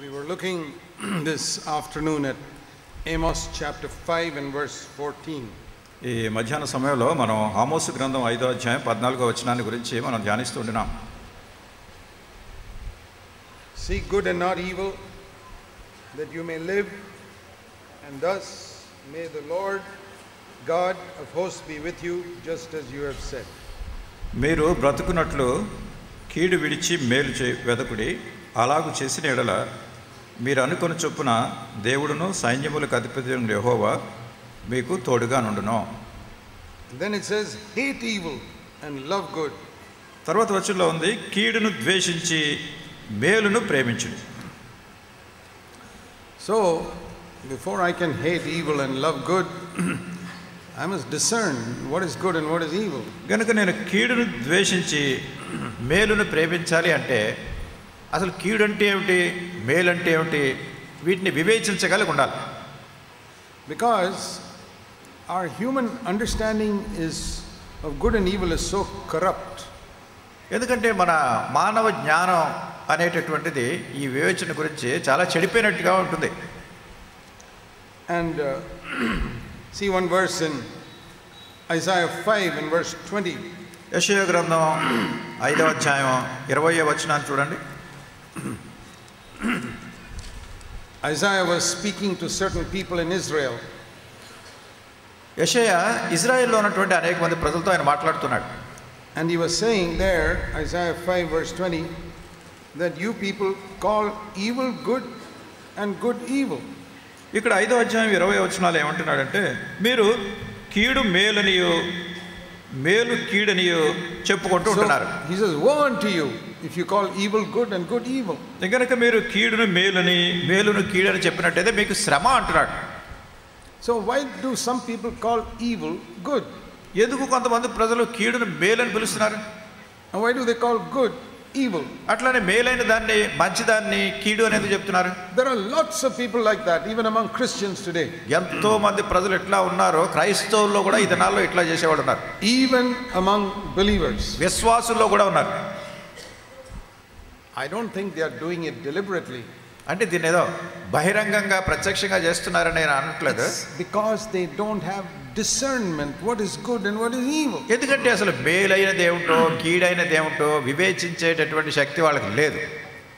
We were looking this afternoon at Amos chapter 5 and verse 14. ఈ మధ్యాహ్న సమయంలో మనం ఆమోసు గ్రంథం ఐదో అధ్యాయం పద్నాలుగో వచనాన్ని గురించి మనం ధ్యానిస్తుంటున్నాం Seek good and not evil, that you may live, and thus may the Lord God of hosts be with you, just as you have said. మీరు బ్రతుకున్నట్లు కీడు విడిచి మేలు చే వెదకుడి అలాగు చేసిన ఎడల మీరు అనుకుని చొప్పున దేవుడును సైన్యములకు అధిపతి యహోవా మీకు తోడుగా నుండును. Then it says hate evil and love good తర్వాత వచ్చిలో ఉంది కీడును ద్వేషించి మేలును ప్రేమించుడు so before I can hate evil and love good I must discern what is good and what is evil కనుక నేను కీడును ద్వేషించి మేలును ప్రేమించాలి అంటే అసలు కీడు అంటే ఏమిటి? మేలంటే ఏమిటి? వీటిని వివేచించగలిగి ఉండాలి. Because our human understanding is good and evil is so corrupt ఎందుకంటే మన మానవ జ్ఞానం అనేటటువంటిది ఈ వివేచన గురించి చాలా చెడిపోయినట్టుగా ఉంటుంది. And see one verse in Isaiah five in verse twenty యశయ గ్రంథం ఐదవ అధ్యాయం ఇరవై వచనాన్ని చూడండి. Isaiah was speaking to certain people in Israel, యశయ ఇజ్రాయెల్లో ఉన్నటువంటి అనేక మంది ప్రజలతో ఆయన మాట్లాడుతున్నాడు and he was saying there, Isaiah 5 verse 20, that you people call evil good and good evil. ఇక్కడ ఐదో అధ్యాయం ఇరవై వచనాలు ఏమంటున్నాడంటే మీరు కీడు మేలనియు మేలు కీడనియు చెప్పుకుంటూ So ఉంటున్నారు he says, Woe unto you if you call evil good and good evil. కనుక మీరు కీడును మేలుని మేలును కీడని చెప్పినట్టయితే మీకు శ్రమ అంటున్నాడు So why do some people call evil good? ఎందుకు కొంతమంది ప్రజలు కీడును మేలని పిలుస్తున్నారు And why do they call good evil? అట్లానే మేలైన దాన్ని మంచిదాన్ని కీడు అనేది చెప్తున్నారు There are lots of people like that, even among Christians today. ఎంతో మంది ప్రజలు ఎట్లా ఉన్నారో క్రైస్తవుల్లో కూడా ఈ దినాల్లో ఇట్లా చేసేవాడు ఉన్నారు Even among believers. విశ్వాసుల్లో కూడా ఉన్నారు I don't think they are doing it deliberately. అంటే దీన్ని ఏదో బహిరంగంగా ప్రత్యక్షంగా చేస్తున్నారని నేను అనట్లేదు It's because they don't have discernment what is good and what is evil. ఎందుకంటే అసలు మేలైనది ఏమిటో కీడైనది ఏమిటో వివేచించేటటువంటి శక్తి వాళ్ళకి లేదు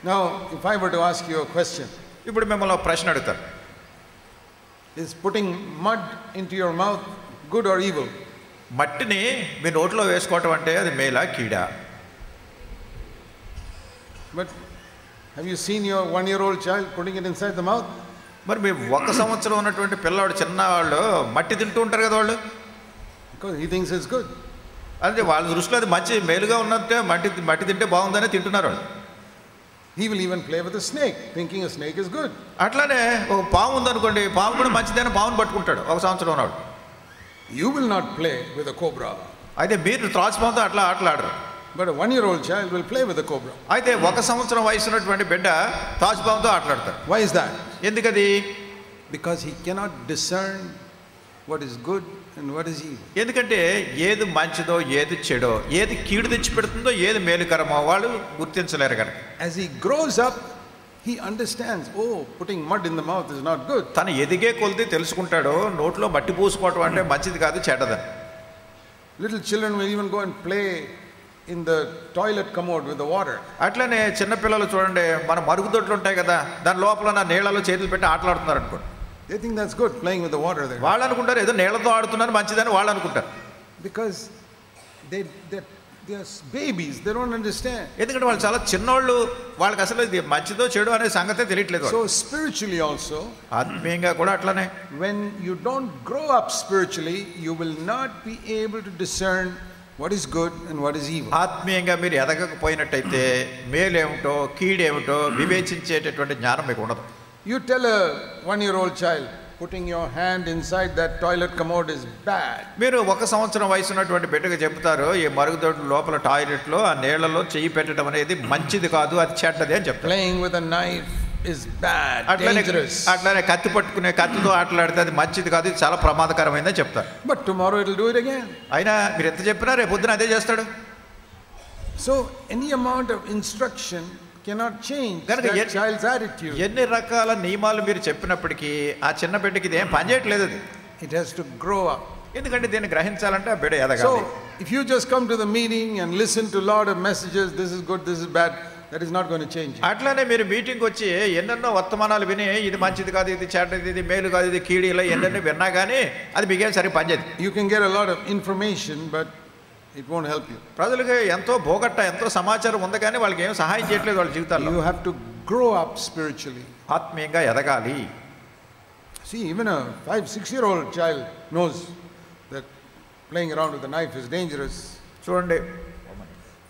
Now, if I were to ask you a question, ఇప్పుడు మిమ్మల్ని ఒక ప్రశ్న అడుగుతారు is putting mud into your mouth good or evil? మట్టిని మీ నోట్లో వేసుకోవటం అంటే అది మేలా కీడా But have you seen your one year old child putting in inside the mouth మరి మీ ఒక సంవత్సరం ఉన్నటువంటి పిల్లవాడు చిన్నవాళ్ళు మట్టి తింటూ ఉంటారు కదా వాళ్ళు? ఈ థింగ్స్ ఇస్ గుడ్ అంటే వాళ్ళ దృష్టిలో అది మంచి మేలుగా ఉన్నట్టే మట్టి మట్టి తింటే బాగుందని తింటున్నారు వాళ్ళు. He will even play with snake thinking snake is good అట్లానే ఒక పాము ఉందనుకోండి పాము కూడా మంచిదని పావును పట్టుకుంటాడు ఒక సంవత్సరం ఉన్నాడు you will not play with cobra అయితే మీరు త్రాసుపాముతో అట్లా ఆటలాడరు. But a one year old child will play with a cobra. అయితే ఒక సంవత్సరం వయసు ఉన్నటువంటి బిడ్డ త్రాచుపాముతో ఆటలాడతారు Why is that? ఎందుకది Because he cannot discern what is good and what is evil. ఎందుకంటే ఏది మంచిదో ఏది చెడో ఏది కీడు తెచ్చి పెడుతుందో ఏది మేలుకరమో వాళ్ళు గుర్తించలేరు కనుక As he grows up, he understands, oh, putting mud in the mouth is not good. తను ఎదిగే కొలిది తెలుసుకుంటాడు నోట్లో మట్టి పూసుకోవటం అంటే మంచిది కాదు చెడ్డదని Little children will even go and play in the toilet commode with the water అట్లనే చిన్నపిల్లలు చూడండి మన మరుగుదొడ్లు ఉంటాయి కదా దాని లోపల నా నీళ్ళలో చేతులు పెట్టి ఆటలాడుతున్నారు అనుకోండి. They think that's good playing with water వాళ్ళు అనుకుంటారు ఏదో నీళ్ళతో ఆడుతున్నారు మంచిదని వాళ్ళు అనుకుంటారు. Because they they babies they don't understand ఎందుకంటే వాళ్ళు చాలా చిన్నోళ్ళు వాళ్ళకి అసలు ఇది మంచిదో చెడు అనే సంగతే తెలియట్లేదు సో స్పిరిచువలీ ఆల్సో ఆత్మీయంగా కూడా అట్లనే. When you don't grow up spiritually you will not be able to discern what is good and what is evil ఆత్మీయంగా మీరు ఎదగకపోయినట్టయితే మేలేమిటో కీడేమిటో వివేచించేటటువంటి జ్ఞానం మీకు ఉండదు. You tell one year old child putting your hand inside that toilet commode is bad మీరు ఒక సంవత్సరం వయసు ఉన్నటువంటి బిడ్డకు చెప్తారు ఈ మరుగుదొడ్డు లోపల టాయిలెట్లో ఆ నీళ్ళలో చెయ్యి పెట్టడం అనేది మంచిది కాదు అది చెడ్డది అని చెప్తారు. ప్లేయింగ్ విత్ అ నైఫ్ అట్లనే అట్లనే కత్తి పట్టుకునే కత్తితో ఆటలాడితే అది మంచిది కాదు చాలా ప్రమాదకరమైందని చెప్తారు. But tomorrow it do it again అయినా మీరు ఎంత చెప్పినా రేపు పొద్దున అదే చేస్తాడు. So any amount of instruction cannot change కనుక చైల్డ్స్ ఎన్ని రకాల నియమాలు మీరు చెప్పినప్పటికీ ఆ చిన్న బిడ్డకి ఇది ఏం పనిచేయట్లేదు అది. It has to grow up ఎందుకంటే దీన్ని గ్రహించాలంటే బిడ్డ ఎదగాలి. So if you just come to the meaning and listen to loud messages this is good this is bad that is not gonna change అట్లానే మీరు మీటింగ్ వచ్చి ఎన్నెన్నో వర్తమానాలు విని ఇది మంచిది కాదు ఇది చెడ్డది ఇది మేలు కాదు ఇది కీడి ఇలా ఎన్నెన్నో విన్నా కానీ అది మీకేం సరి పనిచేది you can get a of information but it won't help you ప్రజలకు ఎంతో భోగట్ట ఎంతో సమాచారం ఉంది కానీ వాళ్ళకి ఏం సహాయం చేయట్లేదు వాళ్ళ జీవితాలు you have to grow up spiritually ఆత్మీయంగా ఎదగాలి. See even five six year old child knows that playing around the knife is dangerous చూడండి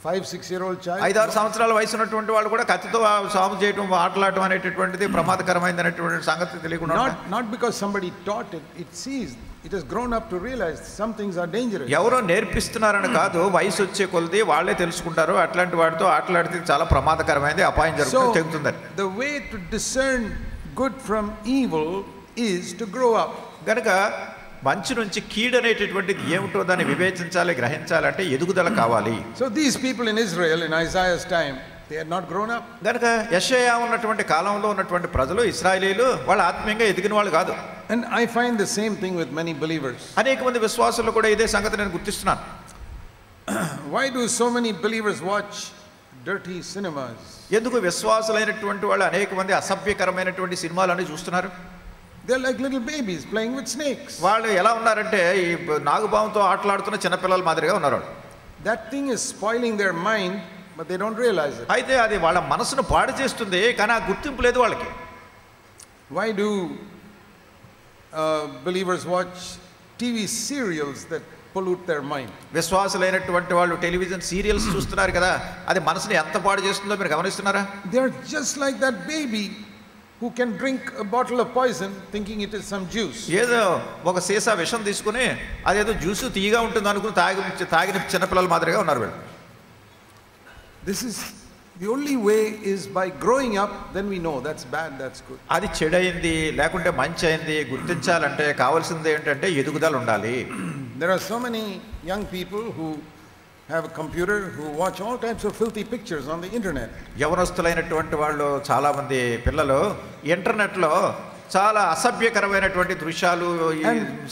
five six year old child ఐదారు సంవత్సరాల వయసు ఉన్నటువంటి వాళ్ళు కూడా కత్తితో సాగు చేయడం ఆటలాడటం అనేటటువంటిది ప్రమాదకరమైంది అనేటువంటి సంగతి తెలియకుండా not not because somebody taught it it sees it is grown up to realise some things are danger ఎవరో నేర్పిస్తున్నారని కాదు వయసు వచ్చే కొలది వాళ్ళే తెలుసుకుంటారు అట్లాంటి వాటితో ఆటలాడితే చాలా ప్రమాదకరమైనది అపాయం జరుగుతుంది చెబుతుందని the way to discern good from evil is to grow up కనుక మంచి నుంచి కీడు అనేటటువంటిది ఏమిటో దాన్ని వివేచించాలి గ్రహించాలంటే ఎదుగుదల కావాలి. So these people in Israel in Isaiah's time they are not grown up గనక యశయ ఉన్నటువంటి కాలంలో ఉన్నటువంటి ప్రజలు ఇస్రాయలీలు వాళ్ళు ఆత్మీయంగా ఎదిగిన వాళ్ళు కాదు. And I find the same thing with many believers అనేక మంది విశ్వాసులు కూడా ఇదే సంగతి నేను గుర్తిస్తున్నాను. Why do so many believers watch dirty cinemas ఎందుకు విశ్వాసులైనటువంటి వాళ్ళు అనేక మంది అసభ్యకరమైనటువంటి సినిమాలని చూస్తున్నారు? They like little babies playing with snakes వాళ్ళు ఎలా ఉన్నారంటే ఈ నాగుపాముతో ఆటలాడుతున్న చిన్నపిల్లల మాదిరిగా ఉన్నారు that thing is spoiling their mind but they don't realise అయితే అది వాళ్ళ మనసును పాడు చేస్తుంది కానీ ఆ గుర్తింపు లేదు వాళ్ళకి. Why do believers watch TV serials that pollute their mind విశ్వాసులైనటువంటి వాళ్ళు టెలివిజన్ సీరియల్స్ చూస్తున్నారు కదా అది మనసుని ఎంత పాడు చేస్తుందో మీరు గమనిస్తున్నారా? They are just like that baby who can drink a bottle of poison thinking it is some juice. ఏదో ఒక సీసా విషం తీసుకుని అదేదో జ్యూస్ తీయగా ఉంటుంది అనుకుని తాగి తాగిన చిన్నపిల్లల మాదిరిగా ఉన్నారు వీళ్ళు This is the only way is by growing up, then we know that's bad, that's good. అది చెడైంది లేకుంటే మంచి అయింది గుర్తించాలంటే కావాల్సింది ఏంటంటే ఎదుగుదల ఉండాలి There are so many young people who have computer who watch all types of filthy pictures on the internet యవనస్తులైనటువంటి వాళ్ళు చాలామంది పిల్లలు ఇంటర్నెట్లో చాలా అసభ్యకరమైనటువంటి దృశ్యాలు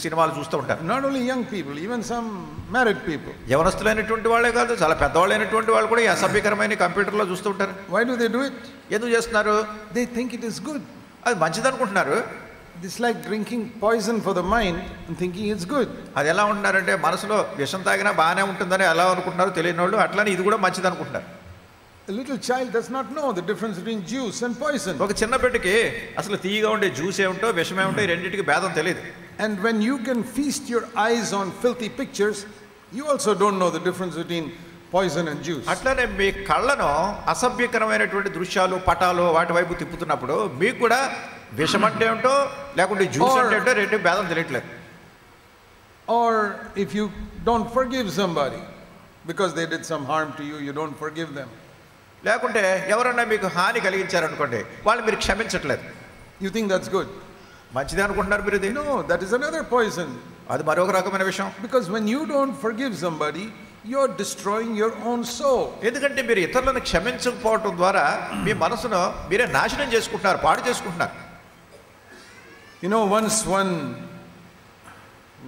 సినిమాలు చూస్తూ ఉంటారు. Not only young people even some married people యవనస్తులైనటువంటి వాళ్ళే కాదు చాలా పెద్దవాళ్ళైనటువంటి వాళ్ళు కూడా ఈ అసభ్యకరమైన కంప్యూటర్లో చూస్తూ ఉంటారు. Why do they do it ఎందుకు చేస్తున్నారు? They think it is good అది మంచిది అనుకుంటున్నారు It's like drinking poison for the mind and thinking it's good. అది ఎలా ఉంటున్నారంటే మనసులో విషం తాగినా బాగానే ఉంటుందని ఎలా అనుకుంటున్నారో తెలియని వాళ్ళు అట్లానే ఇది కూడా మంచిది అనుకుంటున్నారు A little child does not know the difference between juice and poison. ఒక చిన్న బిడ్డకి అసలు తీయగా ఉండే జ్యూస్ ఏమిటో విషం ఏమిటో ఈ రెండింటికి భేదం తెలియదు And when you can feast your eyes on filthy pictures, you also don't know the difference between poison and juice. అట్లానే మీ కళ్ళను అసభ్యకరమైనటువంటి దృశ్యాలు పటాలు వాటి వైపు తిప్పుతున్నప్పుడు మీకు కూడా విషం అంటే ఏంటో లేకుంటే జ్యూస్ అంటే ఏంటో రెండు భేదం తెలియట్లేదు. Or if you don't forgive somebody because they did some harm to you you don't forgive them లేకుంటే ఎవరన్నా మీకు హాని కలిగించారనుకోండి వాళ్ళు మీరు క్షమించట్లేదు. యూ థింక్ దట్స్ గుడ్ మంచిది అనుకుంటున్నారు మీరు దీని దట్ ఈస్ అనదర్ పాయిజన్ అది మరొక రకమైన విషయం. Because when you don't forgive somebody you're destroying your own soul ఎందుకంటే మీరు ఇతరులను క్షమించకపోవటం ద్వారా మీ మనసును మీరే నాశనం చేసుకుంటున్నారు పాడు చేసుకుంటున్నారు. You know, once one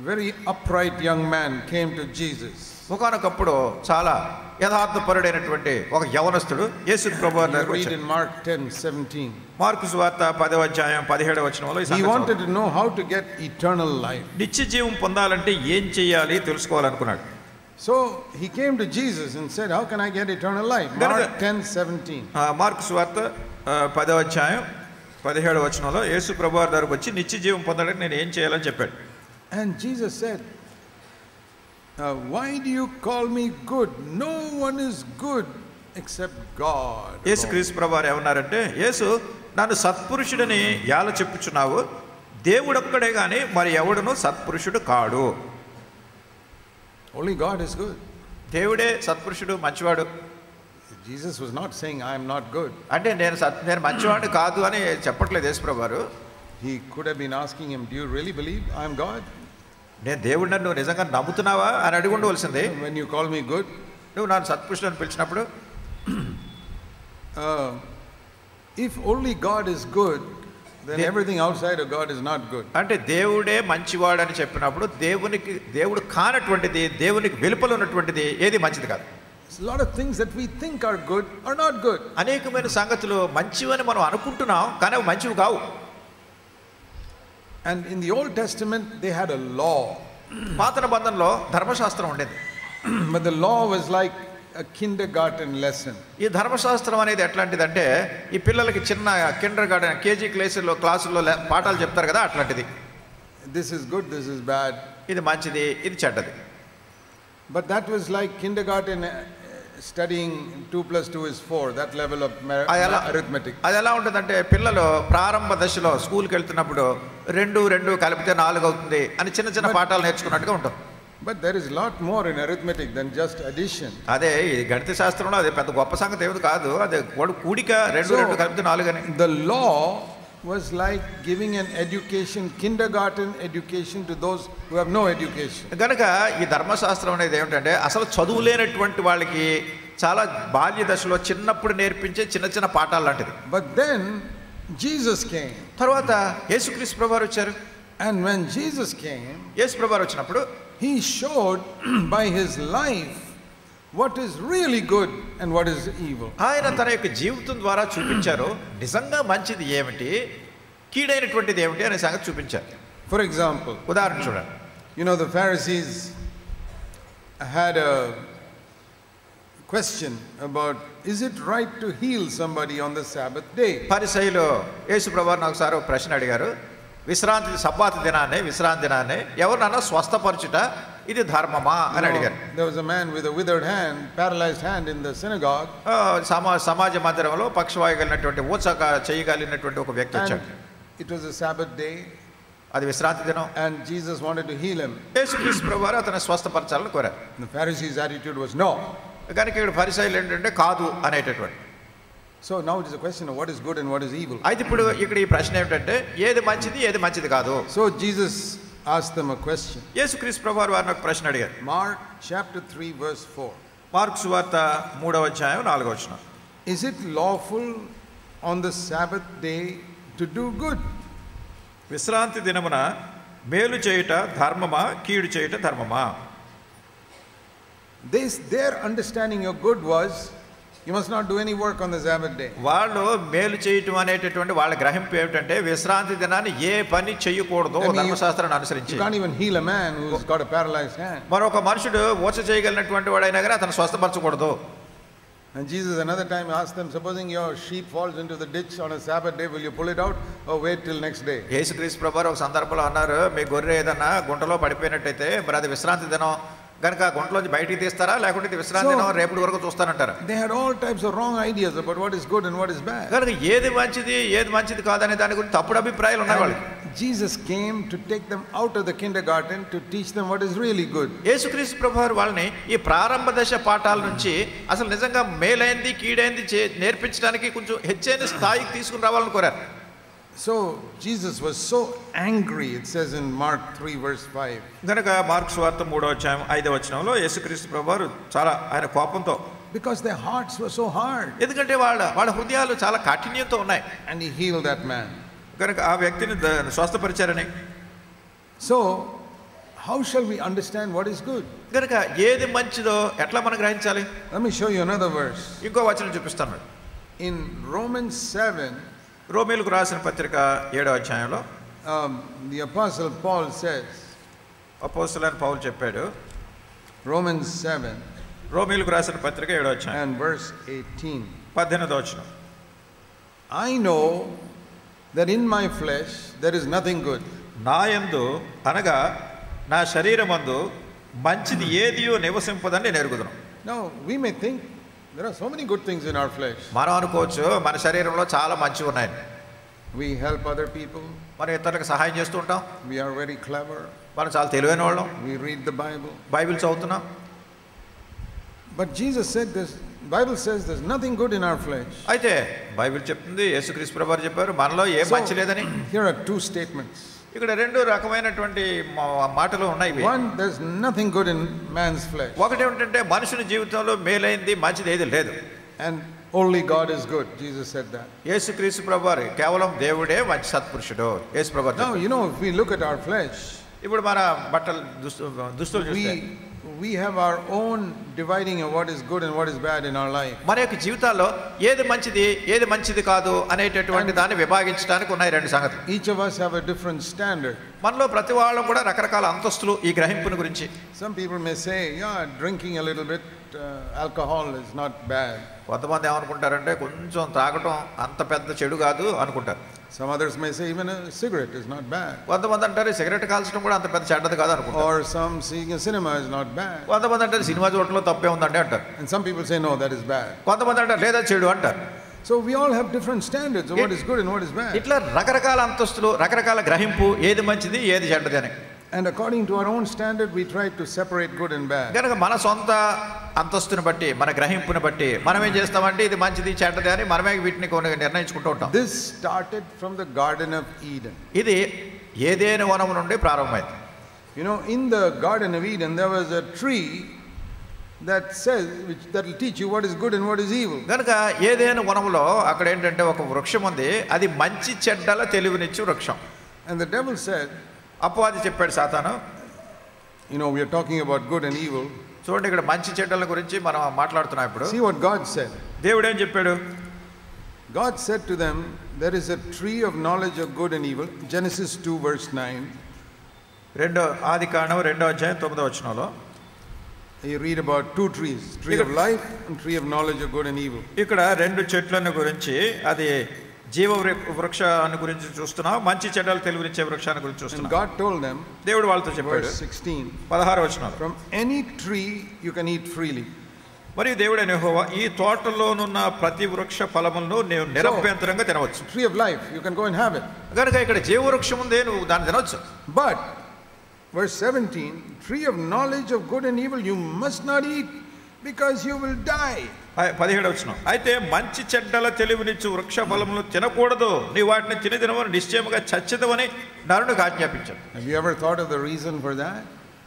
very upright young man came to Jesus. ఒకనొకప్పుడు చాలా యథార్థపరుడైనటువంటి ఒక యవనస్తుడు యేసు ప్రభు వారి You దగ్గరకు read వచ్చాడు. in Mark 10 17. మార్కు సువార్త పదవ అధ్యాయం పదిహేడవ వచనంలో ఈ He సంగతి wanted to know how to get eternal life. నిత్య జీవం పొందాలంటే ఏం చేయాలి తెలుసుకోవాలనుకున్నాడు So he came to Jesus and said, How can I get eternal life? Gonna- Mark 10 17. ఆ, మార్కు సువార్త ఆ, పదవ అధ్యాయం పదిహేడు వచనంలో యేసు ప్రభువారి దగ్గరకు వచ్చి నిత్య జీవం పొందడానికి నేను ఏం చేయాలని చెప్పాడు? And Jesus said why do you call me good no one is good except God యేసు క్రీస్తు ప్రభువారు ఏమన్నారంటే యేసు నన్ను సత్పురుషుడని యాల చెప్పుచున్నావు? దేవుడొక్కడే కానీ మరి ఎవడను సత్పురుషుడు కాడు. ఓన్లీ గాడ్ ఇస్ గుడ్ దేవుడే సత్పురుషుడు మంచివాడు. Jesus was not saying I'm not good అంటే నేను నేను మంచివాడు కాదు అని చెప్పట్లేదు యేసుప్రభు he could been asking him do really believe I'm God నేను దేవుడిని నువ్వు నిజంగా నమ్ముతున్నావా? అని అడిగి ఉండవలసింది. When you call me good నువ్వు నన్ను సత్పురుషులను పిలిచినప్పుడు. If only God is good then everything outside God is not good అంటే దేవుడే మంచివాడు అని చెప్పినప్పుడు దేవునికి దేవుడు కానటువంటిది దేవునికి వెలుపలు ఉన్నటువంటిది ఏది మంచిది కాదు. a lot of things that we think are good are not good. అనేకమైన సంగతులు మంచివని మనం అనుకుంటున్నాం కానీ అవి మంచివి కావు And in the Old Testament, they had a law. పాత నిబంధనలో ధర్మశాస్త్రం ఉండేది but the law was like a kindergarten lesson. ఈ ధర్మశాస్త్రం అనేది ఎట్లాంటిదంటే ఈ పిల్లలకి చిన్న కిండర్ గార్డెన్ కేజీ క్లాసుల్లో క్లాసుల్లో లే- పాఠాలు చెప్తారు కదా అట్లాంటిది This is good, this is bad. ఇది మంచిది ఇది చెడ్డది But that was like kindergarten studying two plus two is four that level of arithmetic అది ఎలా ఉంటుందంటే పిల్లలు ప్రారంభ దశలో స్కూల్కి వెళ్తున్నప్పుడు రెండు రెండు కలిపితే నాలుగు అవుతుంది అని చిన్న చిన్న పాఠాలు నేర్చుకున్నట్టుగా ఉంటాం. But there is lot more in arithmetic than just addition అదే ఈ గణిత శాస్త్రంలో అదే పెద్ద గొప్ప సంగతి ఏమిటి కాదు. అది కూడిక రెండు రెండు కలిపితే నాలుగు అని. The law was like giving an education, kindergarten education to those who have no education. కనుక ఈ ధర్మశాస్త్రం అనేది ఏమిటంటే అసలు చదువు లేనటువంటి వాళ్ళకి చాలా బాల్య దశలో చిన్నప్పుడు నేర్పించే చిన్న చిన్న పాఠాలు లాంటిది But then Jesus came. తర్వాత యేసుక్రీస్తు ప్రభువారు వచ్చారు And when Jesus came, యేసు ప్రభువారు వచ్చినప్పుడు he showed by his life what is really good and what is evil. ఆయన తన యొక్క జీవితం ద్వారా చూపించారు నిజంగా మంచిది ఏమిటి కీడైనటువంటిది ఏమిటి అనే సంగతి చూపించారు For example, ఉదాహరణ చూడండి you know, the Pharisees had a question about is it right to heal somebody on the Sabbath day? పరిసైలో యేసు ప్రభువారిని ఒకసారి ఒక ప్రశ్న అడిగారు విశ్రాంతి సబ్బాతి దినాన్ని విశ్రాంతి దినాన్ని ఎవరినన్నా స్వస్థపరచుట ఇది ధర్మమా అని You know, అడిగారు there was a man with a withered hand, paralyzed hand in the synagogue, ఆ, సమా సమాజ మందిరంలో పక్షవాయగలిగినటువంటి ఊచక చేయగలిగినటువంటి ఒక వ్యక్తి and వచ్చాడు it was a Sabbath day, అది విశ్రాంతి దినం and Jesus wanted to heal him. యేసుక్రీస్తు ప్రభువారు అతను స్వస్థపరచాలని కోరారు The Pharisees' attitude was no. కనుక ఇక్కడ పరిసైలు ఏంటంటే కాదు అనేటటువంటి So now it is a question of what is good and what is evil. అయితే ఇప్పుడు ఇక్కడ ఈ ప్రశ్న ఏమిటంటే ఏది మంచిది ఏది మంచిది కాదు So Jesus asked them a question. యేసుక్రీస్తు ప్రభువారు వారిని ఒక ప్రశ్న అడిగారు Mark chapter 3, verse 4. మార్కు సువార్త మూడవ అధ్యాయం నాలుగవ వచనం Is it lawful on the Sabbath day to do good? విశ్రాంతి దినమున మేలు చేయుట ధర్మమా కీడు చేయుట ధర్మమా This, their understanding of good was you must not do any work on the Sabbath day. వాళ్ళు మేలు చేయటం అనేటటువంటి వాళ్ళ గ్రహింపు ఏమిటంటే విశ్రాంతి దినాన్ని ఏ పని చేయకూడదు ధర్మశాస్త్రాన్ని అనుసరించి even heal a man who's got a paralyzed hand. మరొక మనుషుడు ఓచ చేయగలిగినటువంటి వాడైనా కానీ అతను స్వస్థపరచకూడదు And Jesus another time asked them, supposing your sheep falls into the ditch on a Sabbath day, will you pull it out or wait till next day? యేసుక్రీస్తు ప్రభు ఒక సందర్భంలో అన్నారు మీ గొర్రె ఏదన్నా గుంటలో పడిపోయినట్టయితే మరి అది విశ్రాంతి దినం కనుక గుంటలోంచి బయటికి తీస్తారా? లేకుంటే విశ్రాంతి రేపు రేపటి వరకు చూస్తానంటారా? They had all types of wrong ideas about what is good and what is bad కనుక ఏది మంచిది ఏది మంచిది కాదనే దాని గురించి తప్పుడు అభిప్రాయాలు ఉన్నాయి వాళ్ళకి. Jesus came to take them out of the kindergarten to teach them what is really good యేసుక్రీస్తు ప్రభు వాళ్ళని ఈ ప్రారంభ దశ పాఠాల నుంచి అసలు నిజంగా మేలైంది కీడైంది నేర్పించడానికి కొంచెం హెచ్చైన స్థాయికి తీసుకుని రావాలని కోరారు. So Jesus was so angry, it says in Mark 3, verse 5. కనుక మార్క్స్ వార్త మూడో అధ్యాయం ఐదో వచనంలో యేసుక్రీస్తు ప్రభు వారు చాలా ఆయన కోపంతో Because their hearts were so hard. ఎందుకంటే వాళ్ళ వాళ్ళ హృదయాలు చాలా కాఠిన్యంతో ఉన్నాయి And he healed that man. కనుక ఆ వ్యక్తిని the- స్వస్థపరిచారని So, how shall we understand what is good? కనుక ఏది మంచిదో ఎట్లా మనం గ్రహించాలి Let me show you another verse. ఇంకో వచనం చూపిస్తాను In Romans 7, రోమేలకు రాసిన పత్రిక ఏడవ అధ్యాయంలో the apostle Paul says apostle అని పౌల్ చెప్పాడు రోమన్ సెవెన్ రోమిలకు రాసిన పత్రిక ఏడవ అధ్యాయం. అండ్ వర్స్ ఎయిటీన్ పద్దెనిమిదో వచనం. I know that in my flesh there is nothing good నా యందు అనగా నా శరీరమందు మంచిది ఏదియో నివసింపదని నేను ఎరుగుతున్నాను no we may think there are so many good things in our flesh. మనం అనుకోవచ్చు మన శరీరంలో చాలా మంచివి ఉన్నాయి We help other people, మనం ఇతరులకు సహాయం చేస్తూ ఉంటాం we are very clever, మనం చాలా తెలివైన వాళ్ళం we read the Bible. Bible చదువుతున్నాం But Jesus said this, Bible says there's nothing good in our flesh. అయితే బైబిల్ చెప్తుంది యేసుక్రీస్తు ప్రభు వారు చెప్పారు మనలో ఏం So, మంచి లేదని here are two statements. ఇక్కడ రెండు రకమైనటువంటి మా- మాటలు ఉన్నాయి ఇవి. One, there's nothing good in man's flesh. ఒకటి ఏమిటంటే మనుషుని జీవితంలో మేలైంది మంచిది ఏది లేదు And Only God is good. Jesus said that. యేసుక్రీస్తు ప్రభు వారు కేవలం దేవుడే మంచి సత్పురుషుడు యేసు ప్రభు వారు Now, చెప్పారు. you know, if we look at our flesh, ఇప్పుడు మన బట్టలు దుస్తు దుస్తులు చూస్తే we, we have our own dividing of what is good and what is bad in our life. మన యొక్క జీవితాల్లో ఏది మంచిది ఏది మంచిది కాదు అనేటటువంటి దాన్ని విభాగించడానికి ఉన్నాయి రెండు సంగతులు Each of us have a different standard. మనలో ప్రతి వాళ్ళం కూడా రకరకాల అంతస్తులు ఈ గ్రహింపుని గురించి Some people may say, yeah, drinking a little bit uh, alcohol is not bad. కొంతమంది ఏమనుకుంటారంటే కొంచెం తాగటం అంత పెద్ద చెడు కాదు అనుకుంటారు Some others may say even a cigarette is not bad. కొంతమంది అంటారు సిగరెట్ కాల్చడం కూడా అంత పెద్ద చెడ్డది కాదు అనుకుంటారు Or some seeing a cinema is not bad. కొంతమంది అంటారు సినిమా చూడటంలో తప్పే ఉందండి అంటారు And some people say, no, that is bad. కొంతమంది అంటారు లేదా చెడు అంటారు So we all have different standards of what is good and what is bad. ఇట్లా రకరకాల అంతస్తులు రకరకాల గ్రహింపు ఏది మంచిది ఏది చెడ్డది అని And according to our own standard, we try to separate good and bad. కనుక మన సొంత అంతస్తుని బట్టి మన గ్రహింపుని బట్టి మనం ఏం చేస్తామంటే ఇది మంచిది చెడ్డది అని మనమే వీటిని కొన్ని నిర్ణయించుకుంటూ ఉంటాం This started from the Garden of Eden. ఇది ఏదేని వనం నుండి ప్రారంభమైంది You know, in the Garden of Eden, there was a tree that says, which that will teach you what is good and what is evil. కనుక ఏదేని వనములో అక్కడ ఏంటంటే ఒక వృక్షం ఉంది అది మంచి చెడ్డల తెలివినిచ్చు వృక్షం And the devil said, అపవాది చెప్పాడు సాతాను you know, we are talking about good and evil. చూడండి ఇక్కడ మంచి చెడ్డల గురించి మనం మాట్లాడుతున్నాం ఇప్పుడు See what God said. దేవుడు ఏం చెప్పాడు God said to them, There is a tree of knowledge of good and evil. Genesis 2, verse 9. రెండో ఆది కాండం రెండో అధ్యాయం తొమ్మిదో వచనంలో You read about two trees tree of life and tree of knowledge of good and evil. ఇక్కడ రెండు చెట్లను గురించి అది జీవ వృక్షాన్ని గురించి చూస్తున్నావు. మంచి చెడ్డలు తెలివినిచ్చే వృక్షాన్ని గురించి చూస్తున్నా గాడ్ టోల్ దెం దేవుడు వాళ్ళతో చెప్పాడు. సిక్స్టీన్ పదహారు వచ్చిన from any tree you can eat freely మరి దేవుడైన హోవా ఈ తోటలో ఉన్న ప్రతి వృక్ష ఫలములను నేను నిరభ్యంతరంగా తినవచ్చు. Tree of life you can go and have it ఇక్కడ జీవ వృక్షం ఉంది నువ్వు దాన్ని తినవచ్చు but verse seventeen tree of knowledge of good and evil you must not eat because you will die పదిహేడు వచ్చిన అయితే మంచి చెడ్డల తెలివినిచ్చు వృక్ష ఫలములు తినకూడదు. నీ వాటిని తిని తినవని నిశ్చయముగా చచ్చితవని నరుడు ఆజ్ఞాపించాడు.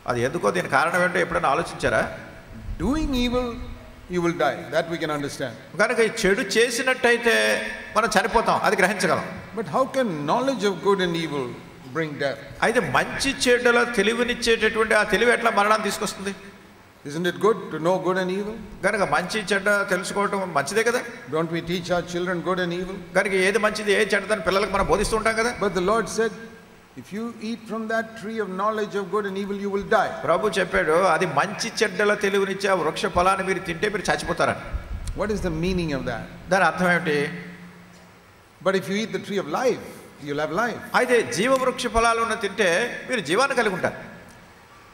అది ఎందుకో దీని కారణం ఏంటో ఎప్పుడైనా ఆలోచించారా? Doing evil you will die that we can understand కనుక ఈ చెడు చేసినట్టయితే మనం చనిపోతాం. అది గ్రహించగలం. But how can knowledge of good and evil bring death అయితే మంచి చెడుల తెలివినిచ్చేటటువంటి ఆ తెలివి ఎట్లా మరణాన్ని తీసుకొస్తుంది? Isn't it good to know good and evil? కనుక మంచి చెడ్డ తెలుసుకోవటం మంచిదే కదా Don't we teach our children good and evil? కనుక ఏది మంచిది ఏది చెడ్డదని పిల్లలకు మనం బోధిస్తూ ఉంటాం కదా But the Lord said, if you eat from that tree of knowledge of good and evil, you will die. ప్రభు చెప్పాడు అది మంచి చెడ్డల తెలివినిచ్చే ఆ వృక్ష ఫలాన్ని మీరు తింటే మీరు చచ్చిపోతారని What is the meaning of that? దాని అర్థం ఏమిటి But if you eat the tree of life, you'll have life. అయితే జీవవృక్ష ఫలాలను తింటే మీరు జీవాన్ని కలిగి ఉంటారు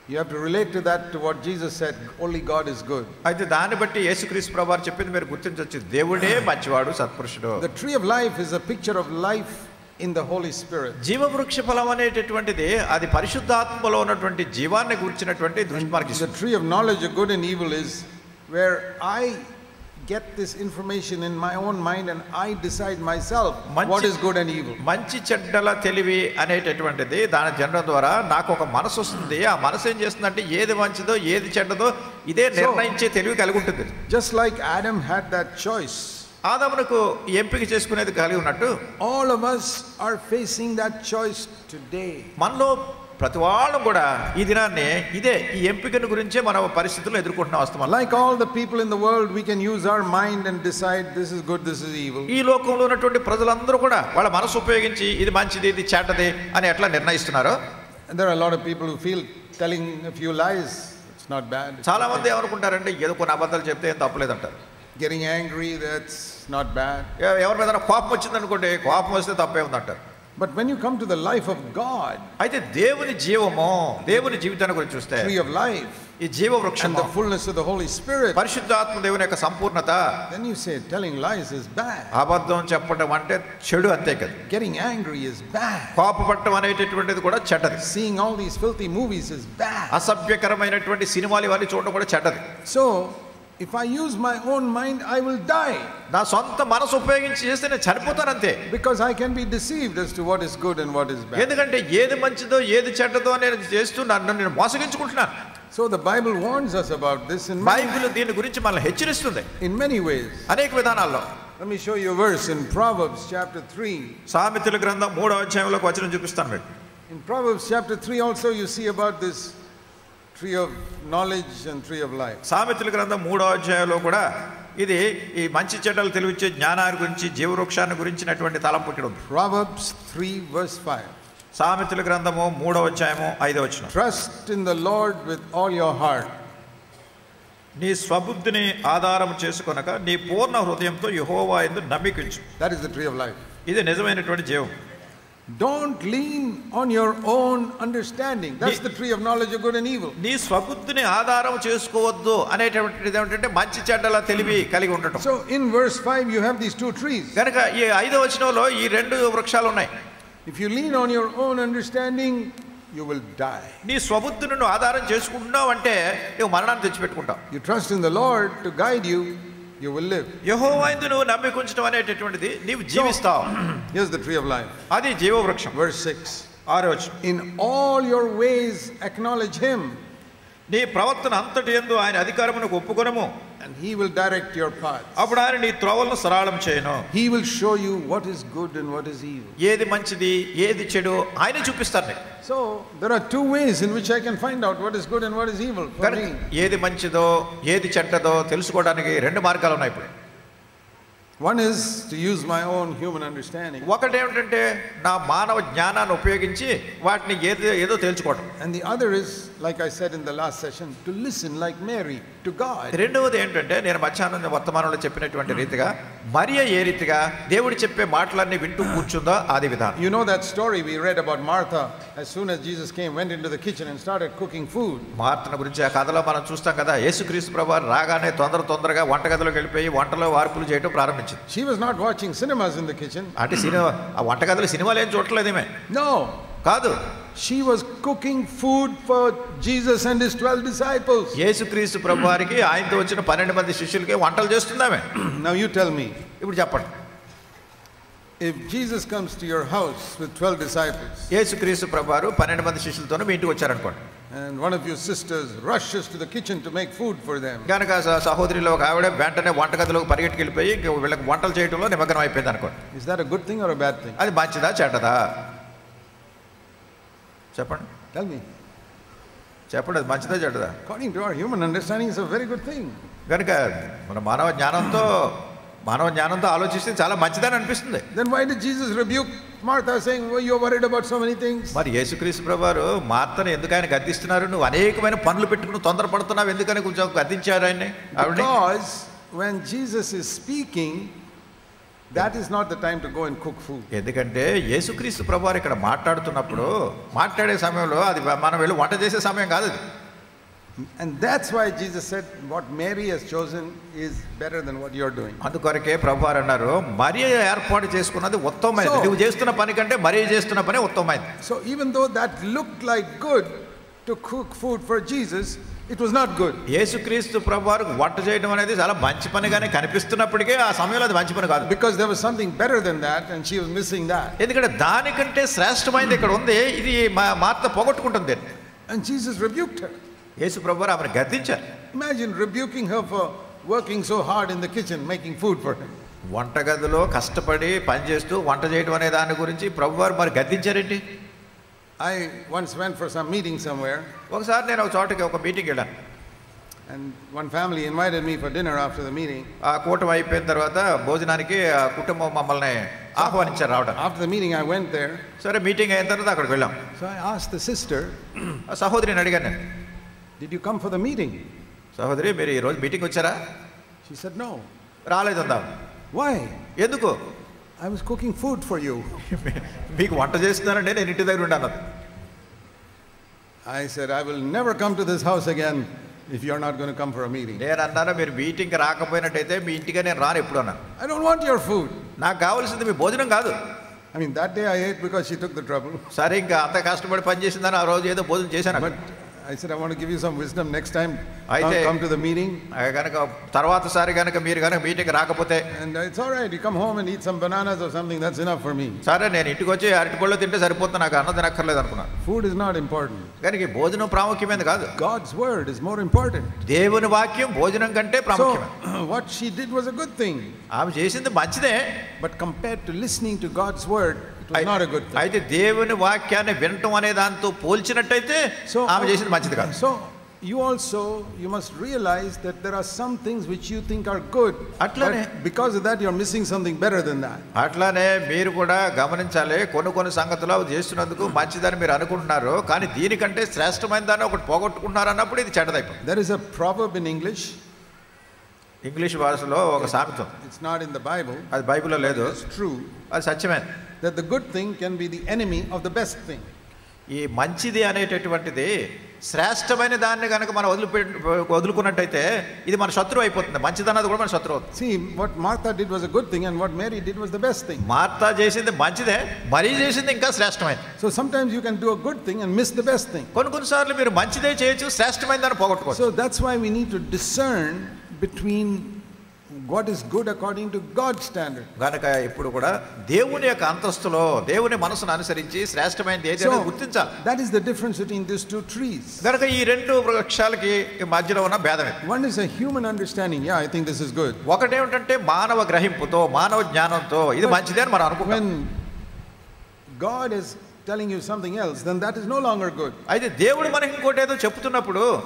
You have to relate to that to what Jesus said, only God is good. అయితే దాన్ని బట్టి యేసుక్రీస్తు ప్రభు వారు చెప్పింది మీరు గుర్తించవచ్చు దేవుడే మంచివాడు సత్పురుషుడు The tree of life is a picture of life in the Holy Spirit. జీవవృక్ష ఫలం అనేటటువంటిది అది పరిశుద్ధాత్మలో ఉన్నటువంటి జీవాన్ని గురించినటువంటి దృష్టి మనకి The ఇస్తుంది. tree of knowledge of good and evil is where I get this information in my own mind and I decide myself what is good and evil. మంచి చెడ్డల తెలివి అనేటటువంటిది దాని జనడం ద్వారా నాకు ఒక మనసు వస్తుంది ఆ మనసు ఏం చేస్తుందంటే ఏది మంచిదో ఏది చెడ్డదో ఇదే నిర్ణయించే తెలివి కలిగి ఉంటుంది Just like Adam had that choice, ఆదమునకు ఎంపిక చేసుకునేది కలిగి ఉన్నట్టు all of us are facing that choice today. మనలో ప్రతి వాళ్ళు కూడా ఈ దినాన్ని ఇదే ఈ ఎంపికను గురించే మన పరిస్థితుల్లో ఎదుర్కొంటున్న వస్తాం like all the people in the world we can use our mind and decide this is good this is evil ఈ లోకంలో ఉన్నటువంటి ప్రజలందరూ కూడా వాళ్ళ మనసు ఉపయోగించి ఇది మంచిది ఇది చెడ్డది అని ఎట్లా నిర్ణయిస్తున్నారు? There are lot of people who feel telling few lies it's not bad చాలా మంది ఏమనుకుంటారంటే ఏదో కొన్ని అబద్ధాలు చెప్తే ఏం తప్పలేదంటారు. Getting angry that's not bad ఎవరి మీద కోపం వచ్చిందనుకోండి కోపం వస్తే తప్పే ఉందంటారు But when you come to the life of God, అయితే దేవుని జీవము దేవుని జీవితాన్ని గురించి చూస్తే tree of life, ఈ జీవ and వృక్షము the fullness of the Holy Spirit, పరిశుద్ధాత్మ దేవుని యొక్క సంపూర్ణత then you say telling lies is bad. అబద్ధం చెప్పడం అంటే చెడు అంతే కదా Getting angry is bad. కోపపడటం అనేటటువంటిది కూడా చెడ్డది Seeing all these filthy movies is bad. అసభ్యకరమైనటువంటి సినిమాలు ఇవన్నీ చూడడం కూడా చెడ్డది So, if I use my own mind, I will die నా సొంత మనసు ఉపయోగించి చేస్తే నేను చనిపోతాను అంతే because I can be deceived as to what is good and what is bad. ఎందుకంటే ఏది మంచిదో ఏది చెడ్డదో నేను చేస్తూ నన్ను నేను మోసగించుకుంటున్నాను So the Bible warns us about this in many, Bible దీని గురించి మనల్ని హెచ్చరిస్తుంది in many ways. అనేక విధానాల్లో Let me show you a verse in Proverbs chapter 3. సామెతల గ్రంథం మూడో అధ్యాయంలోకి వచనం చూపిస్తాను మీకు In Proverbs chapter 3 also you see about this tree of knowledge and tree of life సామెతుల గ్రంథం మూడో అధ్యాయంలో కూడా ఇది ఈ మంచి చెడ్డలు తెలివిచ్చే జ్ఞానాన్ని గురించి జీవవృక్షాన్ని గురించినటువంటి తలంపు ఇక్కడ ఉంది. ప్రావర్బ్స్ 3 వర్స్ ఫైవ్ సామెతుల గ్రంథము మూడో అధ్యాయము ఐదవ వచనం. Trust in the Lord with all your heart నీ స్వబుద్ధిని ఆధారం చేసుకొనక నీ పూర్ణ హృదయంతో యహోవా ఎందు నమ్మికించు that is the tree of life ఇది నిజమైనటువంటి జీవం. Don't lean on your own understanding. That's Ni- the tree of knowledge of good and evil. నీ స్వబుద్ధిని ఆధారం చేసుకోవద్దు అనేటువంటిది ఏమిటంటే మంచి చెడ్డల తెలివి కలిగి ఉండటం So in verse 5 you have these two trees. కనుక ఈ ఐదో వచనంలో ఈ రెండు వృక్షాలు ఉన్నాయి If you lean on your own understanding, you will die. నీ స్వబుద్ధిని నువ్వు ఆధారం చేసుకుంటున్నావు అంటే నువ్వు మరణాన్ని తెచ్చిపెట్టుకుంటావు You trust in the Lord to guide you, you will live. యహోవైందు నువ్వు నమ్మికుంచడం అనేటటువంటిది నీవు జీవిస్తావు Here's the tree of life. అది జీవవృక్షం Verse 6. ఆరో వచనం In all your ways acknowledge him, నీ ప్రవర్తన అంతటి ఎందు ఆయన అధికారమునకు ఒప్పుకొనము and he will direct your path. అప్పుడు ఆయన నీ త్రోవలను సరళం చేయను He will show you what is good and what is evil. ఏది మంచిది ఏది చెడు ఆయన చూపిస్తారు నీకు So there are two ways in which I can find out what is good and what is evil for కనుక me. ఏది మంచిదో ఏది చెడ్డదో తెలుసుకోవడానికి రెండు మార్గాలు ఉన్నాయి ఇప్పుడు One is to use my own human understanding, ఒకటి ఏమిటంటే నా మానవ జ్ఞానాన్ని ఉపయోగించి వాటిని ఏదో ఏదో తేల్చుకోవడం and the other is, like I said in the last session, to listen like Mary To God. రెండవది ఏంటంటే నేను మధ్యాహ్నం వర్తమానంలో చెప్పినటువంటి రీతిగా మరియ ఏ రీతిగా దేవుడు చెప్పే మాటలన్నీ వింటూ కూర్చుందో అది విధానం You know that story we read about Martha as soon as Jesus came, went into the kitchen and started cooking food. మార్తన గురించి ఆ కథలో మనం చూస్తాం కదా యేసుక్రీస్తు ప్రభు రాగానే తొందర తొందరగా వంటగదిలోకి వెళ్ళిపోయి వంటలో వార్పులు చేయడం ప్రారంభించింది She was not watching cinemas in the kitchen. అంటే సినిమా ఆ వంటగదిలో సినిమాలు ఏం చూడట్లేదేమే No, కాదు she was cooking food for Jesus and his 12 disciples. యేసుక్రీస్తు ప్రభు వారికి ఆయనతో వచ్చిన పన్నెండు మంది శిష్యులకి వంటలు చేస్తుందామే Now you tell me, ఇప్పుడు చెప్పండి if Jesus comes to your house with 12 disciples యేసుక్రీస్తు ప్రభు వారు పన్నెండు మంది శిష్యులతో మీ ఇంటికి వచ్చారనుకోండి and one of your sisters rushes to the kitchen to make food for them, కనుక స- సహోదరిలో ఒక ఆవిడ వెంటనే వంటగదిలోకి పరిగెట్టుకు వెళ్ళిపోయి ఇంక వీళ్ళకి వంటలు చేయడంలో నిమగ్నం అయిపోయింది అనుకోండి is that a good thing or a bad thing? అది మంచిదా చెడ్డదా చెప్పండి. టెల్ మీ చెప్పండి అది మంచిదా చెడ్డదా? According to our human understanding is a very good thing కనుక మన మానవ జ్ఞానంతో మానవ జ్ఞానంతో ఆలోచిస్తే చాలా మంచిదని అనిపిస్తుంది. Then why did Jesus rebuke Martha saying why you worried about so many things మరి యేసుక్రీస్తు ప్రభువారు మార్తను ఎందుకు ఆయన గద్దిస్తున్నారు? నువ్వు అనేకమైన పనులు పెట్టుకుని తొందరపడుతున్నావు. ఎందుకని కొంచెం గద్దించారు ఆయన్ని? Because when Jesus is speaking that is not the time to go and cook food. ఎందుకంటే యేసుక్రీస్తు ప్రభు వారు ఇక్కడ మాట్లాడుతున్నప్పుడు మాట్లాడే సమయంలో అది మనం వెళ్ళి వంట చేసే సమయం కాదు అది And that's why Jesus said, what Mary has chosen is better than what you're doing. అందుకొరకే ప్రభు వారు అన్నారు మరి ఏర్పాటు చేసుకున్నది ఉత్తమమైనది So- నువ్వు చేస్తున్న పని కంటే మరీ చేస్తున్న పని ఉత్తమమైనది So even though that looked like good to cook food for Jesus, it was not good యేసుక్రీస్తు ప్రభు వారు వంట చేయడం అనేది చాలా మంచి పనిగానే కనిపిస్తున్నప్పటికీ ఆ సమయంలో అది మంచి పని కాదు. Because there was something better than that and she was missing that ఎందుకంటే దానికంటే శ్రేష్టమైనది ఇక్కడ ఉంది ఇది మా మార్త పోగొట్టుకుంటుంది అండ్ జీసస్ రిబ్యూక్డ్ హర్ యేసు ప్రభు వారు ఆమెను గద్దించారు. Imagine rebuking her for working so hard in the kitchen making food for him వంటగదిలో కష్టపడి పనిచేస్తూ వంట చేయడం అనే దాని గురించి ప్రభువారు మరి గద్దించారేంటి? I once went for some meeting somewhere, ఒకసారి నేను ఒక చోటకి ఒక మీటింగ్ వెళ్ళాను and one family invited me for dinner after the meeting. ఆ కూటమి అయిపోయిన తర్వాత భోజనానికి ఆ కుటుంబం మమ్మల్ని ఆహ్వానించారు రావడం After the meeting, I went there. సరే మీటింగ్ అయిన తర్వాత అక్కడికి వెళ్ళాం So I asked the sister, ఆ సహోదరిని అడిగాను నేను Did you come for the meeting? సహోదరి మీరు ఈరోజు మీటింగ్ వచ్చారా She said, No. రాలేదు అందాం Why? ఎందుకు I was cooking food for you. మీకు వంట చేస్తున్నానంటే నేను ఇంటి దగ్గర ఉండాను I said, I will never come to this house again if you're not going to come for a meeting. నేను అన్నాను మీరు మీటింగ్కి రాకపోయినట్టయితే మీ ఇంటిగా నేను రాను ఎప్పుడు అన్నాను I don't want your food. నాకు కావాల్సింది మీ భోజనం కాదు I mean, that day I ate because she took the trouble. సరే ఇంకా అంత కష్టపడి పని చేసిందని ఆ రోజు ఏదో భోజనం చేశాను But I said, I want to give you some wisdom next time. I Come, say- come to the meeting. కనుక తర్వాత సారి కనుక మీరు కనుక మీటింగ్ రాకపోతే And it's all right. You come home and eat some bananas or something. That's enough for me. సరే నేను ఇంటికి వచ్చి అరటిపళ్ళు తింటే సరిపోతుంది నాకు అన్నం తినక్కర్లేదు అనుకున్నాను Food is not important. కానీ ఈ భోజనం ప్రాముఖ్యమైనది కాదు God's word is more important. దేవుని వాక్యం భోజనం కంటే So, ప్రాముఖ్యమే what she did was a good thing. ఆమె చేసింది మంచిదే But compared to listening to God's word, అయితే దేవుని వాక్యాన్ని వినటం అనే దాంతో పోల్చినట్టయితే సో ఆమె చేసింది మంచిది కాదు. So you also you must realise that there are some things which you think are good అట్లానే because that you are missing something better than that అట్లానే మీరు కూడా గమనించాలి కొన్ని కొన్ని సంగతులు అవి చేస్తున్నందుకు మంచిదని మీరు అనుకుంటున్నారు కానీ దీనికంటే శ్రేష్టమైన దాన్ని ఒకటి పోగొట్టుకుంటున్నారు అన్నప్పుడు ఇది చెడ్డదైపోయింది. There is a problem in English English భాషలో ఒక సామెతం it's not in the Bible అది బైబిల్లో లేదు. ట్రూ అది సత్యమే. That the good thing can be the enemy of the best thing ఈ మంచిది అనేటటువంటిది శ్రేష్టమైన దాన్ని కనుక మనం వదిలిపె వదులుకున్నట్టయితే ఇది మన శత్రువు అయిపోతుంది. మంచిది అన్నది కూడా మన శత్రువు see what Martha did was a good thing and what Mary did was the best thing Martha చేసింది మంచిదే మరీ చేసింది ఇంకా శ్రేష్టమైన so sometimes you can do a good thing and miss the best thing కొన్ని కొన్నిసార్లు మీరు మంచిదే చేయొచ్చు శ్రేష్టమైన దాన్ని పోగొట్టుకోవచ్చు. So that's why we need to discern between what is good according to God's standard. గనక ఇప్పుడు కూడా దేవుని యొక్క అంతస్తులో దేవుని మనసును అనుసరించి శ్రేష్టమైనది ఏది అనేది గుర్తించాలి that is the difference between these two trees. గనక ఈ రెండు వృక్షాలకి మధ్యలో ఉన్న భేదం ఇది. One is a human understanding. Yeah, I think this is good. ఒకటేమిటంటే మానవ గ్రహింపుతో మానవ జ్ఞానంతో ఇది మంచిదే అని మనం అనుకుంటాం When God is telling you something else, then that is no longer good. అయితే దేవుడు మనకి ఇంకోటి ఏదో చెప్తున్నప్పుడు దా-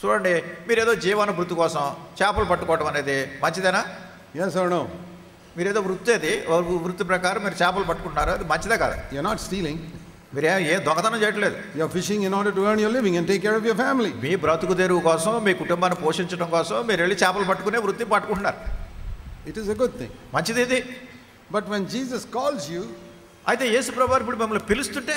చూడండి మీరు ఏదో జీవన వృత్తి కోసం చేపలు పట్టుకోవటం అనేది మంచిదేనా? ఎస్ అవును మీరు ఏదో వృత్తి అది వృత్తి ప్రకారం మీరు చేపలు పట్టుకుంటున్నారు అది మంచిదే కాదు? యూ నాట్ స్టీలింగ్ మీరు ఏ దొంగతనం చేయట్లేదు. You fishing in order to earn your living and take care of your family మీ బ్రతుకు తెరువు కోసం మీ కుటుంబాన్ని పోషించడం కోసం మీరు వెళ్ళి చేపలు పట్టుకునే వృత్తి పట్టుకుంటున్నారు. It is a good thing మంచిది ఇది. But when Jesus calls you అయితే యేసు ప్రభు ఇప్పుడు మిమ్మల్ని పిలుస్తుంటే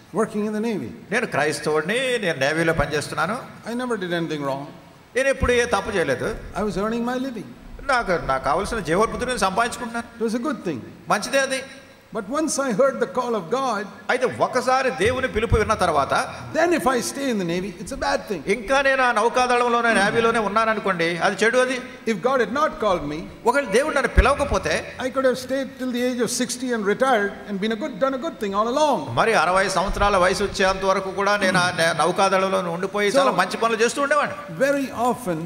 వర్కింగ్ ఇన్ ద నేవీ నేను క్రైస్తవుడిని నేను నేవీలో పనిచేస్తున్నాను. I never did anything wrong నేను ఎప్పుడు ఏ తప్పు చేయలేదు. I was earning my living నాకు నాకు కావాల్సిన జీవోత్పత్తిని సంపాదించుకుంటున్నాను. It was a good thing మంచిదే అది. But once I heard the call of God, అయితే ఒకసారి దేవుని పిలుపు విన్న తర్వాత then if I stay in the Navy, it's a bad thing. ఇంకా నేను ఆ నౌకాదళంలోనే నేవీలోనే ఉన్నాననుకోండి అది చెడు అది If God had not called me, ఒకవేళ దేవుడు నన్ను పిలవకపోతే I could have stayed till the age of 60 and retired and been a good, done a good thing all along. మరి అరవై సంవత్సరాల వయసు వచ్చేంత వరకు కూడా నేను ఆ నే- నౌకాదళంలో ఉండిపోయి So- చాలా మంచి పనులు చేస్తూ ఉండేవాడిని Very often,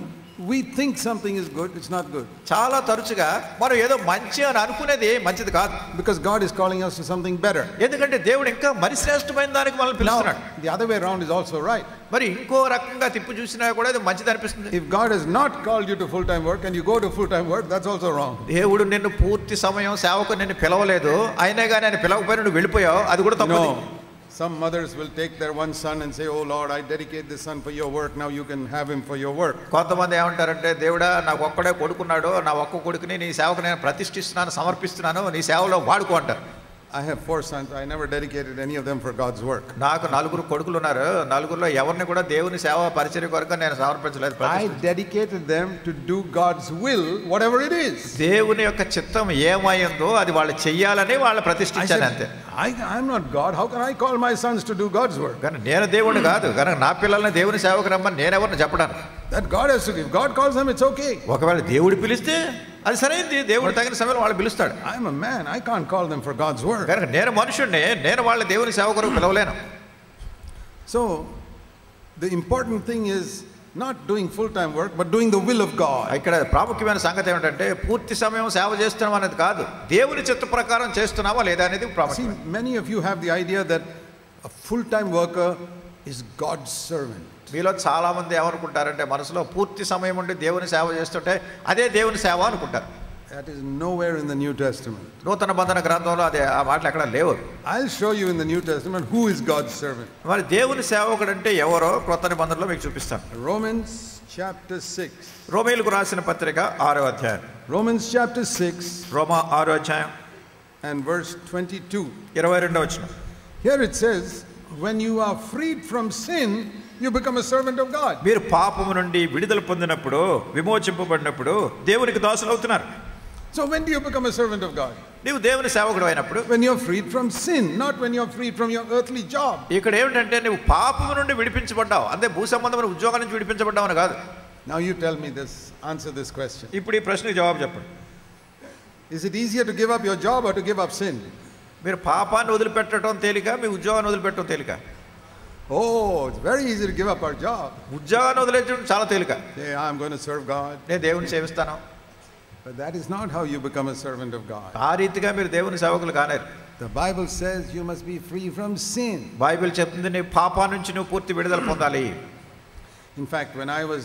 we think something is good, it's not good. చాలా తరచుగా మనం ఏదో మంచి అని అనుకునేది మంచిది కాదు Because God is calling us to something better. ఎందుకంటే దేవుడు ఇంకా మరి శ్రేష్టమైన దానికి మనల్ని పిలుస్తున్నాడు Now, the other way around is also right. మరి ఇంకో రకంగా తిప్పి చూసినా కూడా ఇది మంచిది అనిపిస్తుంది If God has not called you to full time work and you go to full time work, that's also wrong. దేవుడు నిన్ను పూర్తి సమయం సేవకు నిన్ను పిలవలేదు అయినా కానీ ఆయన పిలవకపోయినా నువ్వు వెళ్ళిపోయావు అది కూడా You తప్పు know, Some mothers will take their one son and say, Oh Lord, I dedicate this son for your work, now you can have him for your work. కొంతమంది ఏమంటారంటే దేవుడా నాకు ఒక్కడే కొడుకున్నాడు నా ఒక్క కొడుకుని నీ సేవకు నేను ప్రతిష్ఠిస్తున్నాను సమర్పిస్తున్నాను నీ సేవలో వాడుకో అంటారు I have four sons, I never dedicated any of them for God's work. నాకు నలుగురు కొడుకులు ఉన్నారు నలుగురిలో ఎవరిని కూడా దేవుని సేవ పరిచర్య కొరకు నేను సమర్పించలేదు I ప్రతిష్ఠ. dedicated them to do God's will, whatever it is. దేవుని యొక్క చిత్తం ఏమైందో అది వాళ్ళు చెయ్యాలని వాళ్ళు I ప్రతిష్ఠించాను అంతే said, I, I'm not God. How can I call my sons to do God's work? కానీ నేను దేవుడిని కాదు కనుక నా పిల్లల్ని దేవుని సేవకు రమ్మని నేనెవరిని చెప్పడానికి That God has to give. God calls them, it's okay. ఒకవేళ దేవుడు పిలిస్తే అది సరైనది దేవుడు తగిన సమయంలో వాళ్ళు పిలుస్తాడు. I'm man I can call them for God's word కనుక నేను మనుషుడిని నేను వాళ్ళ దేవుని సేవ పిలవలేను. So the important thing is not doing full time work but doing the will of God ఇక్కడ ప్రాముఖ్యమైన సంగతి ఏమిటంటే పూర్తి సమయం సేవ చేస్తున్నాం అనేది కాదు. దేవుని చిత్త ప్రకారం చేస్తున్నావా లేదా అనేది ప్రాముఖ్యం many of you have the idea that full time worker is God servant మీలో చాలా మంది ఏమనుకుంటారంటే మనసులో పూర్తి సమయం ఉండి దేవుని సేవ చేస్తుంటే అదే దేవుని సేవ అనుకుంటారు That is nowhere in the New Testament. నూతన బంధన గ్రంథంలో అదే ఆ మాటలు ఎక్కడ లేవు I'll show you in the New Testament who is God's servant. మరి దేవుని సేవకుడు అంటే ఎవరో క్రొత్త నిబంధనలో మీకు చూపిస్తాను Romans chapter 6. రోమేలకు రాసిన పత్రిక ఆరో అధ్యాయం Romans chapter 6 రోమా ఆరో అధ్యాయం and verse 22. ఇరవై రెండో వచ్చిన Here it says, When you are freed from sin, you become a servant of God. మీరు పాపము నుండి విడుదల పొందినప్పుడు విమోచింపబడినప్పుడు దేవునికి దాసులు అవుతున్నారు So, when do you become a servant of God? నీవు దేవుని సేవకుడు అయినప్పుడు When you're freed from sin, not when you're freed from your earthly job. ఇక్కడ ఏమిటంటే నువ్వు పాపము నుండి విడిపించబడ్డావు అంటే భూ సంబంధమైన ఉద్యోగం నుంచి విడిపించబడ్డావు అని కాదు Now, you tell me this, answer this question. ఇప్పుడు ఈ ప్రశ్నకు జవాబు చెప్పండి Is it easier to give up your job or to give up sin? మీరు పాపాన్ని వదిలిపెట్టడం తేలిక మీ ఉద్యోగాన్ని వదిలిపెట్టడం తేలిక Oh, it's very easy to give up our job. ఉద్యోగాన్ని వదిలేయడం చాలా తేలిక Say, I'm going to serve God. నేను దేవుని సేవిస్తాను But that is not how you become a servant of God. ఆ రీతిగా మీరు దేవుని సేవకులు కానేరు The Bible says you must be free from sin. Bible చెప్తుంది నీ పాపా నుంచి నువ్వు పూర్తి విడుదల పొందాలి In fact, when I was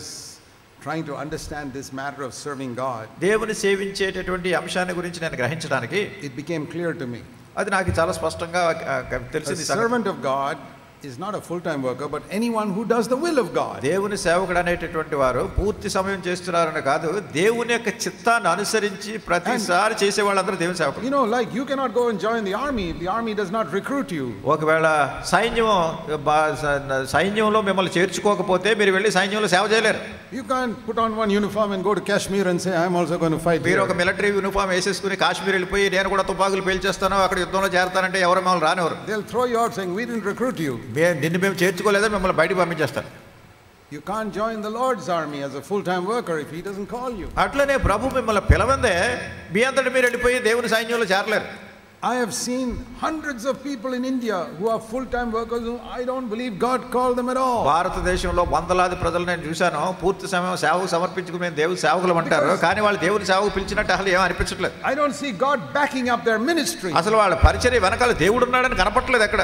trying to understand this matter of serving God, దేవుని సేవించేటటువంటి అంశాన్ని గురించి నేను గ్రహించడానికి it became clear to me. అది నాకు చాలా స్పష్టంగా ఆ, A తెలిసింది సంగతి. servant of God is not a full time worker, but anyone who does the will of God. దేవుని సేవకుడు అనేటటువంటి వారు పూర్తి సమయం చేస్తున్నారని కాదు దేవుని యొక్క చిత్తాన్ని అనుసరించి ప్రతిసారి చేసే వాళ్ళందరూ దేవుని సేవకులు You know, like you cannot go and join the army if the army does not recruit you. ఒకవేళ సైన్యం బా- స- సైన్యంలో మిమ్మల్ని చేర్చుకోకపోతే మీరు వెళ్ళి సైన్యంలో సేవ చేయలేరు You can't put on one uniform and go to Kashmir and say, I'm also going to fight మీరు here. ఒక మిలిటరీ యూనిఫామ్ వేసేసుకుని కాశ్మీర్ వెళ్ళిపోయి నేను కూడా తుపాకులు పేల్చేస్తాను అక్కడ యుద్ధంలో చేరతానంటే ఎవరు మిమ్మల్ని రానివ్వరు They'll throw you out saying, We didn't recruit you. నిన్ను మేము చేర్చుకోలేదా మిమ్మల్ని బయటికి పంపించేస్తారు You can't join the Lord's army as a full time worker if He doesn't call you. అట్లనే ప్రభు మిమ్మల్ని పిలవందే మీ అంతటి మీరు వెళ్ళిపోయి దేవుని సైన్యంలో చేరలేరు I have seen hundreds of people in India who are full time workers who I don't believe God called them at all. భారతదేశంలో వందలాది ప్రజలు నేను చూశాను పూర్తి సమయం సేవకు సమర్పించుకుని మేము దేవుని సేవకులు అంటారు కానీ వాళ్ళు దేవుని సేవకు పిలిచినట్టు అసలు ఏం అనిపించట్లేదు I don't see God backing up their ministry. అసలు వాళ్ళ పరిచర్య వెనకాల దేవుడు ఉన్నాడని కనపట్లేదు ఎక్కడ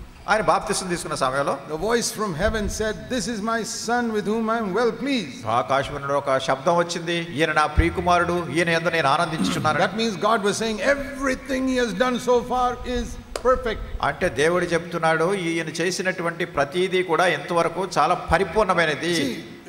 ఆయన బాప్తిసం తీసుకున్న సమయంలో the voice from heaven said this is my son with whom I am well please ఆకాశం నుండి ఒక శబ్దం వచ్చింది. ఈయన నా ప్రియకుమారుడు. ఈయన యందు నేను ఆనందించుచున్నాను. That means God was saying everything he has done so far is perfect అంటే దేవుడు చెప్తున్నాడు ఈయన చేసినటువంటి ప్రతిదీ కూడా ఎంతవరకు చాలా పరిపూర్ణమైనది.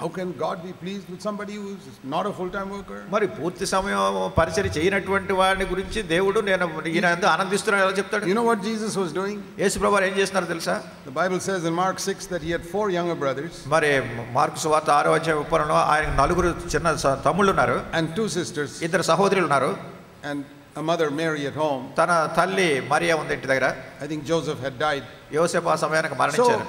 How can God be pleased with somebody who is not a full time worker? మరి పూర్తి సమయం పరిచయం చేయనటువంటి వాడిని గురించి దేవుడు నేను ఈయన ఎందు ఆనందిస్తున్నాను ఎలా చెప్తాడు You know what Jesus was doing? యేసుప్రభు వారు ఏం చేస్తున్నారు తెలుసా The Bible says in Mark 6 that he had four younger brothers మరి మార్కు సువార్త ఆరో అధ్యాయ ఉపరంలో ఆయన నలుగురు చిన్న స- తమ్ముళ్ళు ఉన్నారు and two sisters ఇద్దరు సహోదరులు ఉన్నారు and a mother Mary at home. తన తల్లి మరియా ఉంది ఇంటి దగ్గర I think Joseph had died. యోసేపు ఆ సమయానికి So మరణించారు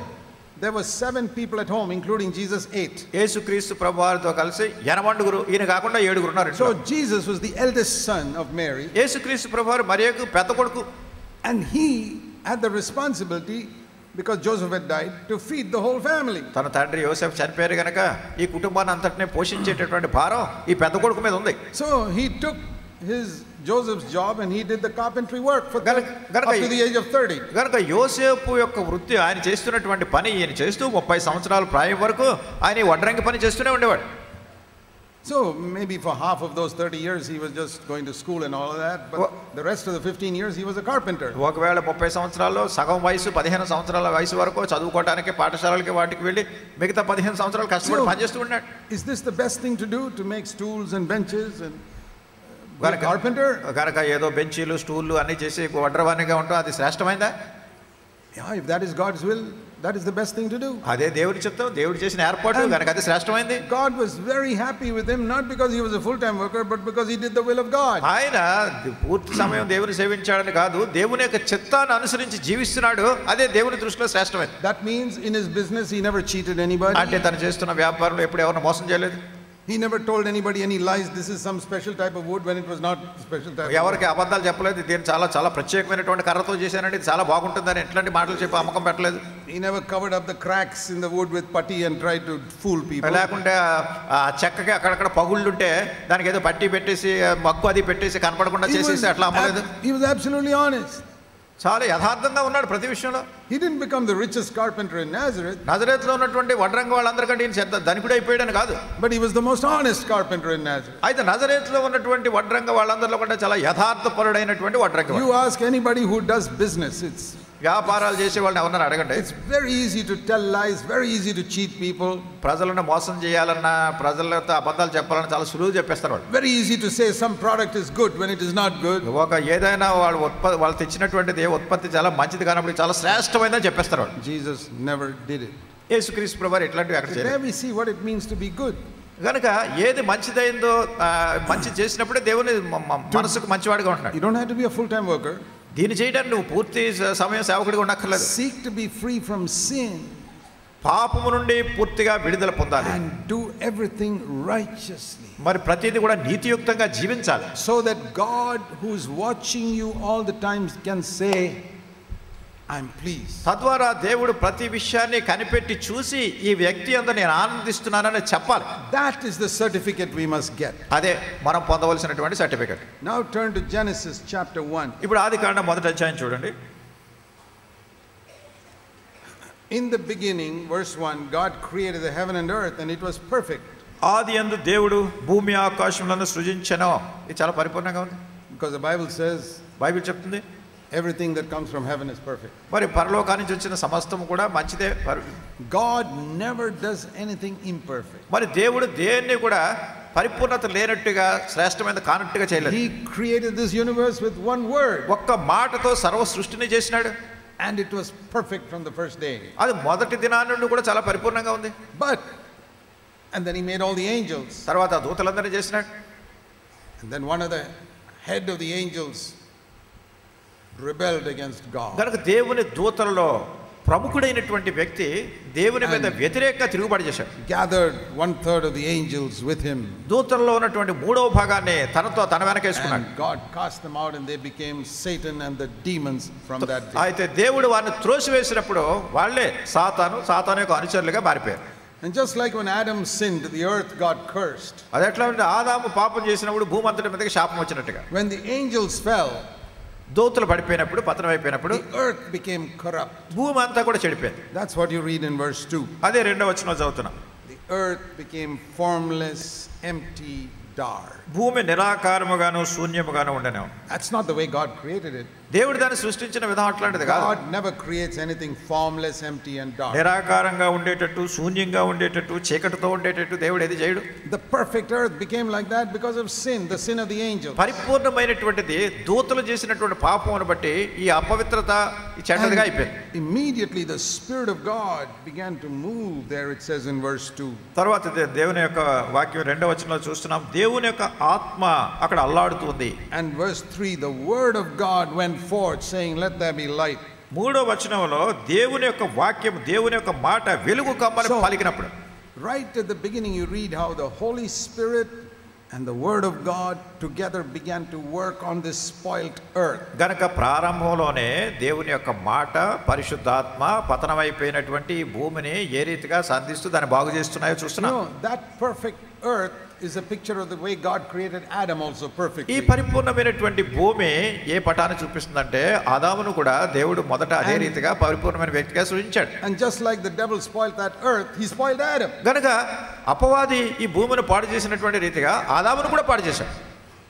there were seven people at home, including Jesus, eight. యేసుక్రీస్తు ప్రభు వారితో కలిసి ఎనమండుగురు ఈయన కాకుండా ఏడుగురు ఉన్నారు ఇంట్లో. So Jesus was the eldest son of Mary, యేసుక్రీస్తు ప్రభు వారు మరియకు పెద్ద కొడుకు and he had the responsibility, because Joseph had died, to feed the whole family. తన తండ్రి యోసేపు చనిపోయారు గనక ఈ కుటుంబాన్ని అంతటినీ పోషించేటటువంటి భారం ఈ పెద్ద కొడుకు మీద ఉంది So he took his Joseph's job and he did the carpentry work for Gana- gana- up to the age of 30. కనుక యోసేపు యొక్క వృత్తి ఆయన చేస్తున్నటువంటి పని ఈయన చేస్తూ ముప్పై సంవత్సరాల ప్రాయం వరకు ఆయన ఈ వడ్రంగి పని చేస్తూనే ఉండేవాడు So maybe for half of those 30 years he was just going to school and all of that, but Wha- the rest of the 15 years he was a carpenter. ఒకవేళ ముప్పై సంవత్సరాల్లో సగం వయసు పదిహేను సంవత్సరాల వయసు వరకు చదువుకోవడానికి పాఠశాలకి వాటికి వెళ్ళి మిగతా పదిహేను సంవత్సరాలు కష్టపడి So- పనిచేస్తూ ఉన్నాడు Is this the best thing to do to make stools and benches and carpenter కనుక ఏదో బెంచీలు స్టూళ్ళు అన్నీ చేసి వడ్రవాణిగా ఉంటాం అది శ్రేష్టమైందా? If that is God's will that is the best thing to do అదే దేవుడి చిత్తం దేవుడు చేసిన ఏర్పాటు కనుక అది శ్రేష్టమైంది. God was very happy with him not because he was a full time worker but because he did the will of God ఆయన పూర్తి సమయం దేవుని సేవించాడని కాదు దేవుని యొక్క చిత్తాన్ని అనుసరించి జీవిస్తున్నాడు అదే దేవుని దృష్టిలో శ్రేష్టమైంది. That means in his business he never cheated anybody అంటే తను చేస్తున్న వ్యాపారంలో ఎప్పుడు ఎవరిని మోసం చేయలేదు? He never told anybody any lies. This is some special type of wood when it was not special type. Of wood. ఎవరికి అబద్ధాలు చెప్పలేదు దీన్ని చాలా చాలా ప్రత్యేకమైనటువంటి కర్రతో చేశానండి ఇది చాలా బాగుంటుందని ఎట్లాంటి మాటలు చెప్పి అమ్మకం పెట్టలేదు He never covered up the cracks in the wood with putty and tried to fool people. లేకుంటే ఆ చెక్కకి అక్కడక్కడ పగుళ్ళుంటే దానికి ఏదో పట్టి పెట్టేసి మగ్గు అది పెట్టేసి కనపడకుండా He was, చేసేసి అట్లా అమ్మలేదు ab- he was absolutely honest. చాలా యథార్థంగా ఉన్నాడు ప్రతి విషయంలో He didn't become the richest carpenter in Nazareth, నజరేత్లో ఉన్నటువంటి వడ్రంగ వాళ్ళందరికంటే ఈయన చెత్త ధనికుడు అయిపోయాడని కాదు but he was the most honest carpenter in Nazareth. అయితే నజరేత్లో ఉన్నటువంటి వడ్రంగ వాళ్ళందరిలో కూడా చాలా యథార్థపరుడైనటువంటి వడ్రంగ You ask anybody who does business, it's వ్యాపారాలు చేసే వాళ్ళని ఎవరన్నా అడగండి. It's very easy to tell lies very easy to cheat people ప్రజలను మోసం చేయాలన్నా ప్రజలతో అబద్ధాలు చెప్పాలన్నా చాలా సులువు చెప్పేస్తారు వాళ్ళు. Very easy to say some product is good when it is not good ఒక ఏదైనా వాళ్ళు ఉత్పత్తి వాళ్ళు తెచ్చినటువంటిది ఉత్పత్తి చాలా మంచిది కానప్పుడు చాలా శ్రేష్టమైందని చెప్పేస్తారు వాళ్ళు. జీసస్ నెవర్ డిడ్ ఇట్ యేసుక్రీస్తు ప్రభువారు ఎట్లాంటివి అక్కడ చేయాలి we see what it means to be good కనుక ఏది మంచిదైందో మంచి చేసినప్పుడే దేవుని మనసుకు మంచివాడిగా ఉంటున్నాడు. You don't have to be a full time worker దీన్ని చేయడానికి నువ్వు పూర్తి సమయం సేవకుడిగా ఉండక్కర్లేదు. Seek to be free from sin పాపము నుండి పూర్తిగా విడుదల పొందాలి. అండ్ డు ఎవ్రీథింగ్ రైచియస్లీ మరి ప్రతిదీ కూడా నీతియుక్తంగా జీవించాలి. So that God who is watching you all the times can say I'm pleased. తద్వారా దేవుడు ప్రతి విషయాన్ని కనిపెట్టి చూసి ఈ వ్యక్తి అంతా నేను ఆనందిస్తున్నానని చెప్పాలి That is the certificate we must get. అదే మనం పొందవలసినటువంటి certificate Now turn to Genesis chapter 1. ఇప్పుడు ఆది కాండ మొదటి అధ్యాయం చూడండి In the beginning, verse 1, God created the heaven and earth, and it was perfect. ఆది అందు దేవుడు భూమి ఆకాశములను సృజించను ఇది చాలా పరిపూర్ణంగా ఉంది Because the Bible says Bible చెప్తుంది everything that comes from heaven is perfect. మరి పరలోకా నుంచి వచ్చిన సమస్తం కూడా మంచిదే పరి- God never does anything imperfect. మరి దేవుడు దేన్ని కూడా పరిపూర్ణత లేనట్టుగా శ్రేష్టమైన కానట్టుగా చేయలేదు He created this universe with one word, ఒక్క మాటతో సర్వ సృష్టిని చేసినాడు and it was perfect from the first day. అది మొదటి దినాన్ని నుండి కూడా చాలా పరిపూర్ణంగా ఉంది But, and then He made all the angels, తర్వాత దూతలందరినీ చేసినాడు and then one of the head of the angels rebelled against God. కనుక దేవుని దూతలలో ప్రముఖుడైనటువంటి వ్యక్తి దేవుని మీద వ్యతిరేకంగా తిరుగుబాటు చేశాడు Gathered one third of the angels with him. దూతల్లో ఉన్నటువంటి మూడవ భాగాన్ని తనతో తన వెనకేసుకున్నాడు And God cast them out, and they became Satan and the demons from that day. అయితే దేవుడు వారిని త్రోసివేసినప్పుడు వాళ్ళే సాతాను సాతాను యొక్క అనుచరులుగా మారిపోయారు And just like when Adam sinned, the earth got cursed. అది ఎట్లా అంటే ఆదాము పాపం చేసినప్పుడు భూమి అంతటి మీదకి శాపం వచ్చినట్టుగా When the angels fell, దూతలు పడిపోయినప్పుడు పతనం అయిపోయినప్పుడు the earth became corrupt. భూమి అంతా కూడా చెడిపోయింది That's what you read in verse 2. అదే రెండో వచ్చిన చదువుతున్నాం The earth became formless, empty, dark. భూమి నిరాకారముగాను శూన్యముగాను ఉండను That's not the way God created it. దేవుడు దాన్ని సృష్టించిన విధానం అట్లాంటిది కాదు God never creates anything formless, empty, and dark. నిరాకారంగా ఉండేటట్టు శూన్యంగా ఉండేటట్టు చీకటితో ఉండేటట్టు దేవుడు ఏది చేయడు The perfect earth became like that because of sin, the sin of the angels. పరిపూర్ణమైనటువంటిది దూతలు చేసినటువంటి పాపమును బట్టి ఈ అపవిత్రత ఈ చెడ్డదిగా అయిపోయింది And immediately the Spirit of God began to move there, it says in verse 2. తర్వాత దే- దేవుని యొక్క వాక్యం రెండవ వచనంలో చూస్తున్నాం దేవుని యొక్క ఆత్మ అక్కడ అల్లాడుతుంది And verse 3 the word of God went forth, saying, Let there be light. మూడో వచనంలో దేవుని యొక్క వాక్యం దేవుని యొక్క మాట వెలుగు కమ్మని So- పలికినప్పుడు Right at the beginning, you read how the Holy Spirit and the Word of God together began to work on this spoilt earth. గనక ప్రారంభంలోనే దేవుని యొక్క మాట పరిశుద్ధాత్మ పతనమైపోయినటువంటి ఈ భూమిని ఏ రీతిగా సంధిస్తూ దాన్ని బాగు చేస్తున్నాయో You చూస్తున్నాం know, that perfect earth is a picture of the way God created Adam also ఈ perfectly. పరిపూర్ణమైనటువంటి భూమి ఏ పటాన్ని చూపిస్తుందంటే ఆదామును కూడా దేవుడు మొదట అదే రీతిగా పరిపూర్ణమైన వ్యక్తిగా సృజించాడు And just like the devil spoiled that earth, he spoiled Adam. గనుక అపవాది ఈ భూమిని పాడు చేసినటువంటి రీతిగా ఆదామును కూడా పాడు చేశాడు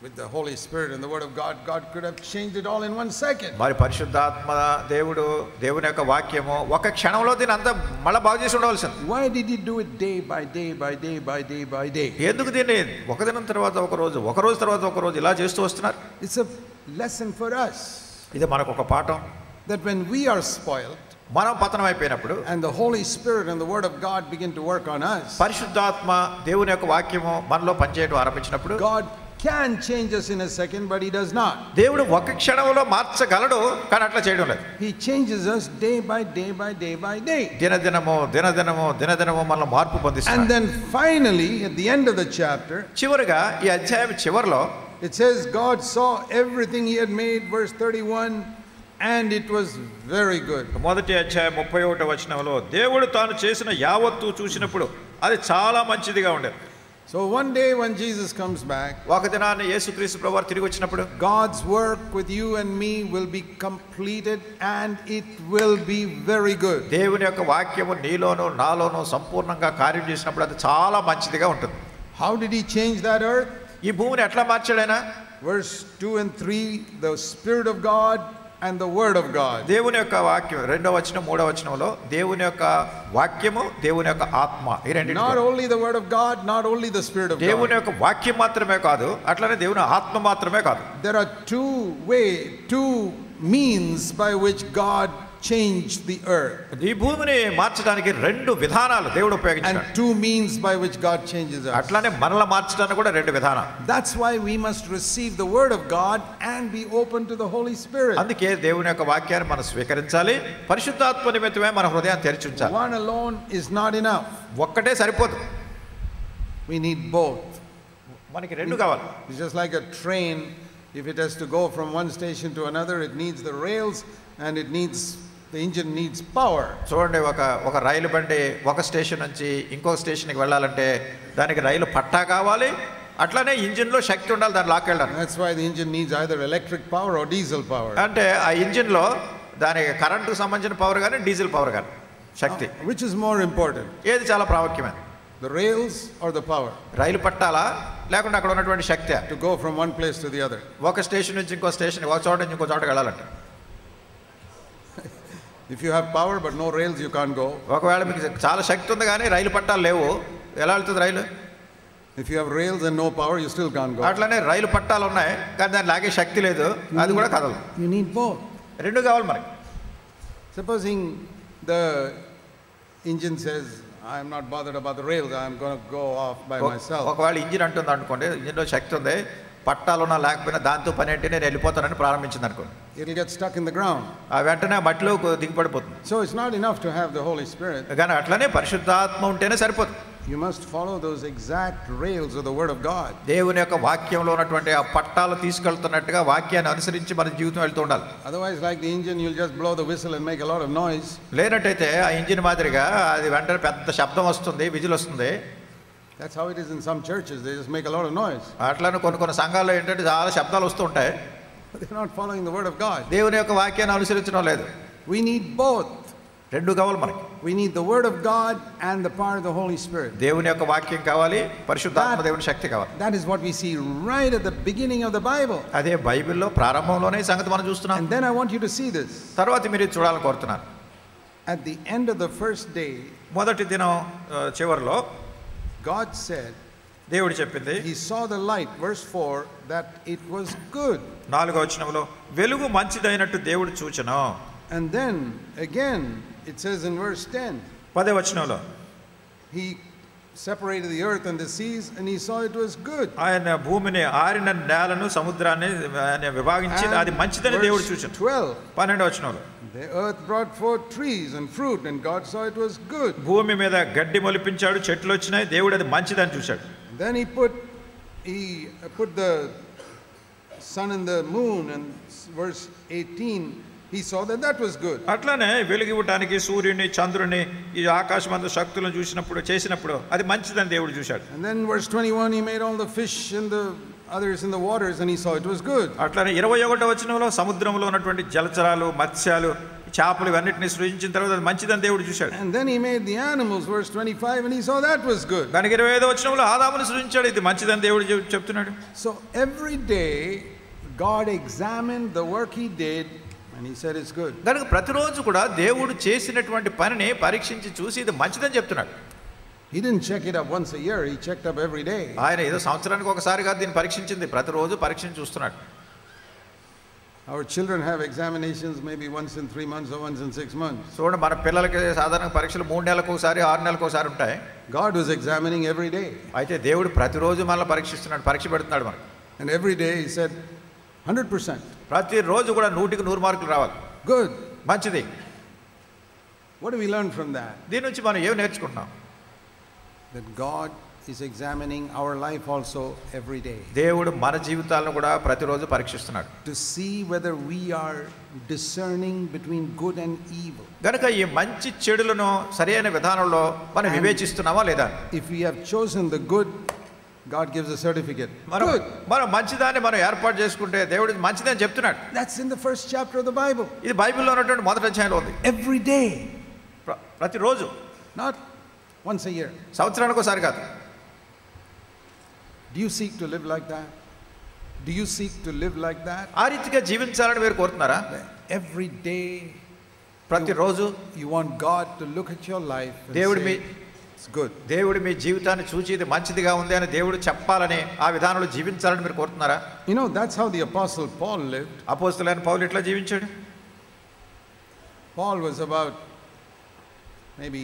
With the Holy Spirit and the Word of God, God could have changed it all in one second. మరి పరిశుద్ధాత్మ దేవుడు దేవుని యొక్క వాక్యము ఒక క్షణంలో దీని అంతా మళ్ళీ బాగు చేసి ఉండవలసింది Why did He do it day by day by day by day by day? ఎందుకు దీన్ని ఒక దినం తర్వాత ఒక రోజు ఒక రోజు తర్వాత ఒక రోజు ఇలా చేస్తూ వస్తున్నారు It's a lesson for us ఇది మనకు ఒక పాఠం that when we are spoiled మనం పతనం అయిపోయినప్పుడు and the Holy Spirit and the Word of God begin to work on us, పరిశుద్ధాత్మ దేవుని యొక్క వాక్యము మనలో పనిచేయడం ఆరంభించినప్పుడు God can change us in a second, but He does not. దేవుడు ఒక క్షణంలో మార్చగలడు కానీ అట్లా చేయడం లేదు He changes us day by day by day by day. దినదినము దినదినము దినదినము మనలో మార్పు And పొందిస్తాడు then finally, at the end of the chapter, చివరిగా ఈ అధ్యాయం చివరిలో it says God saw everything He had made, verse 31, and it was very good. మొదటి అధ్యాయం ముప్పై ఒకటి వచనంలో దేవుడు తాను చేసిన యావత్తు చూసినప్పుడు అది చాలా మంచిదిగా ఉండేది So one day when Jesus comes back, ఒక దినాన్ని యేసుక్రీస్తు ప్రభువారు తిరిగి వచ్చినప్పుడు God's work with you and me will be completed and it will be very good. దేవుని యొక్క వాక్యము నీలోను నాలోను సంపూర్ణంగా కార్యం చేసినప్పుడు అది చాలా మంచిదిగా ఉంటుంది How did He change that earth? ఈ భూమిని ఎట్లా మార్చాడైనా Verse 2 and 3 the Spirit of God and the Word of God. దేవుని యొక్క వాక్యం రెండో వచనం మూడో వచనంలో దేవుని యొక్క వాక్యము దేవుని యొక్క ఆత్మ ఈ రెండు Not only the Word of God, not only the Spirit of దేవుని God. యొక్క వాక్యం మాత్రమే కాదు అట్లనే దేవుని ఆత్మ మాత్రమే కాదు There are two way, two means by which God changed the earth, ఈ భూమిని మార్చడానికి రెండు విధానాలు దేవుడు ఉపయోగించాడు and two means by which God changes us. అట్లానే మనల మార్చడానికి కూడా రెండు విధానం That's why we must receive the Word of God and be open to the Holy Spirit. అందుకే దేవుని యొక్క వాక్యాన్ని మనం స్వీకరించాలి పరిశుద్ధాత్మ నిమిత్తమే మన హృదయాన్ని తెరిచి ఉంచాలి One alone is not enough. ఒక్కటే సరిపోదు We need both. మనకి రెండు కావాలి It's just like a train. If it has to go from one station to another, it needs the rails and it needs, the engine needs power. చూడండి ఒక ఒక రైలు బండి ఒక స్టేషన్ నుంచి ఇంకో స్టేషన్కి వెళ్ళాలంటే దానికి రైలు పట్టా కావాలి అట్లానే ఇంజిన్లో శక్తి ఉండాలి దాన్ని లాక్కెళ్ళడానికి. That's why the engine needs either electric power or diesel power. అంటే ఆ ఇంజిన్లో దానికి కరెంటుకు సంబంధించిన పవర్ కానీ డీజిల్ పవర్ కానీ శక్తి. Which is more important, ఏది చాలా ప్రాముఖ్యమే the rails or the power, రైలు పట్టాలా లేకుంటే అక్కడ ఉన్నటువంటి శక్తి? To go from one place to the other? ఒక స్టేషన్ నుంచి ఇంకో స్టేషన్ ఒక చోట నుంచి ఇంకో చోటకి వెళ్ళాలంటే. If you have power but no rails you can go ఒకవేళ మీకు చాలా శక్తి ఉంది కానీ రైలు పట్టాలు లేవు ఎలా వెళ్తుంది rail? If you have rails and no power you still can go అట్లానే రైలు పట్టాలు ఉన్నాయి కానీ దాన్ని లాగే శక్తి లేదు అది కూడా కదలు యూ నీడ్ బో రెండు కావాలి మనకి supposing the engine says I'm not bothered about the rails I'm gonna go off by myself ఒకవేళ ఇంజిన్ అంటుంది అనుకోండి ఇంజిన్లో శక్తి ఉంది పట్టాలున్నా లేకపోయినా దాంతో పని ఏంటి నేను వెళ్ళిపోతానని ప్రారంభించింది అనుకోండి. It'll get stuck in the ground. ఆ వెంటనే ఆ మట్టిలో దిగిపడిపోతుంది So it's not enough to have the Holy Spirit. కానీ అట్లనే పరిశుద్ధాత్మ ఉంటేనే సరిపోతుంది You must follow those exact rails of the Word of God. దేవుని యొక్క వాక్యంలో ఉన్నటువంటి ఆ పట్టాలు తీసుకెళ్తున్నట్టుగా వాక్యాన్ని అనుసరించి మన జీవితం వెళ్తూ ఉండాలి Otherwise, like the engine, you'll just blow the whistle and make a lot of noise. లేనట్టయితే ఆ ఇంజిన్ మాదిరిగా అది వెంటనే పెద్ద శబ్దం వస్తుంది విజిల్ వస్తుంది That's how it is in some churches. They just make a lot of noise. అట్లనే కొన్ని కొన్ని సంఘాల్లో ఏంటంటే చాలా శబ్దాలు వస్తూ ఉంటాయి But they're not following the Word of God. దేవుని యొక్క వాక్యాన్ని అనుసరించడం లేదు We need both. రెండు కావాలి మనకి We need the Word of God and the power of the Holy Spirit. దేవుని యొక్క వాక్యం కావాలి పరిశుద్ధాత్మ దేవుని శక్తి కావాలి That is what we see right at the beginning of the Bible. అదే బైబిల్లో ప్రారంభంలోనే ఈ సంగతి మనం చూస్తున్నాం And then I want you to see this. తర్వాత మీరు ఇది చూడాలని కోరుతున్నాను At the end of the first day, మొదటి దినం ఆ, చివరిలో God said, దేవుడు చెప్పింది He saw the light, verse 4, that it was good. నాలుగో వచనంలో వెలుగు మంచిదైనట్టు దేవుడు చూచను And then again, it says in verse 10, పదే వచనంలో He separated the earth and the seas, and he saw it was good. ఆయన భూమిని ఆరిన నేలను సముద్రాన్ని ఆయన విభాగించి And అది మంచిదని దేవుడు verse చూచాడు 12 పన్నెండు వచనంలో The earth brought forth trees and fruit, and God saw it was good. భూమి మీద గడ్డి మొలిపించాడు చెట్లు వచ్చినాయి దేవుడు అది మంచిదని చూశాడు Then he put he put the sun and the moon, and verse 18, he saw that that was good. అట్లానే వెలుగు ఇవ్వటానికి సూర్యుని చంద్రుని ఈ ఆకాశమందు శక్తులను చూసినప్పుడు చేసినప్పుడు అది మంచిదని దేవుడు చూశాడు And then verse 21, he made all the fish and the others in the waters, and he saw it was good. అట్లానే ఇరవై ఒకటో వచనంలో సముద్రంలో ఉన్నటువంటి జలచరాలు మత్స్యాలు చేపలు ఇవన్నిటిని సృజించిన తర్వాత అది మంచిదని దేవుడు చూశాడు And then he made the animals, verse 25, and he saw that was good. దానికి ఇరవై ఐదో వచనంలో ఆదాముని సృజించాడు ఇది మంచిదని దేవుడు చెప్- చెప్తున్నాడు So every day, God examined the work he did, and he said it's good. కనుక ప్రతిరోజు కూడా దేవుడు చేసినటువంటి పనిని పరీక్షించి చూసి ఇది మంచిదని చెప్తున్నాడు He didn't check it up once a year, he checked up every day. ఆయన ఏదో సంవత్సరానికి ఒకసారి కాదు దీన్ని పరీక్షించింది ప్రతిరోజు పరీక్షించి చూస్తున్నాడు Our children have examinations maybe once in three months or once in six months. చూడండి మన పిల్లలకి సాధారణ పరీక్షలు మూడు నెలలకు ఒకసారి ఆరు నెలలకు ఒకసారి ఉంటాయి God was examining every day. అయితే దేవుడు ప్రతిరోజు మనల్ని పరీక్షిస్తున్నాడు పరీక్ష పెడుతున్నాడు మనకు And every day he said, 100%. ప్రతిరోజు కూడా నూటికి నూరు మార్కులు రావాలి Good. మంచిది What do we learn from that? దీని నుంచి మనం ఏం నేర్చుకుంటున్నాం That God is examining our life also every day దేవుడు మన జీవితాలను కూడా ప్రతిరోజు పరీక్షిస్తున్నాడు to see whether we are discerning between good and evil. గనుక ఈ మంచి చెడులను సరైన విధానంలో మనం And- వివేచిస్తున్నామా లేదా If we have chosen the good, God gives a certificate. మనం Good. మనం మంచిదాన్ని మనం ఏర్పాటు చేసుకుంటే దేవుడు మంచిదని చెప్తున్నాడు That's in the first chapter of the Bible. ఇది బైబిల్లో ఉన్నటువంటి మొదటి అధ్యాయంలో ఉంది Every day, ప్ర- ప్రతిరోజు not once a year. సంవత్సరానికి ఒకసారి కాదు Do seek to live like that you seek to live like that ఆ రీతిగా జీవించాలని మీరు కోరుతున్నారా? ఎవ్రీ డే ప్రతిరోజు you want God to look at your life దేవుడు మీ గుడ్ దేవుడు మీ జీవితాన్ని చూచి ఇది మంచిదిగా ఉంది అని దేవుడు చెప్పాలని ఆ విధానంలో జీవించాలని మీరు కోరుతున్నారా? You know that's how the apostle Paul lived apostle అయిన పౌల్ ఎట్లా జీవించాడు? Paul was about maybe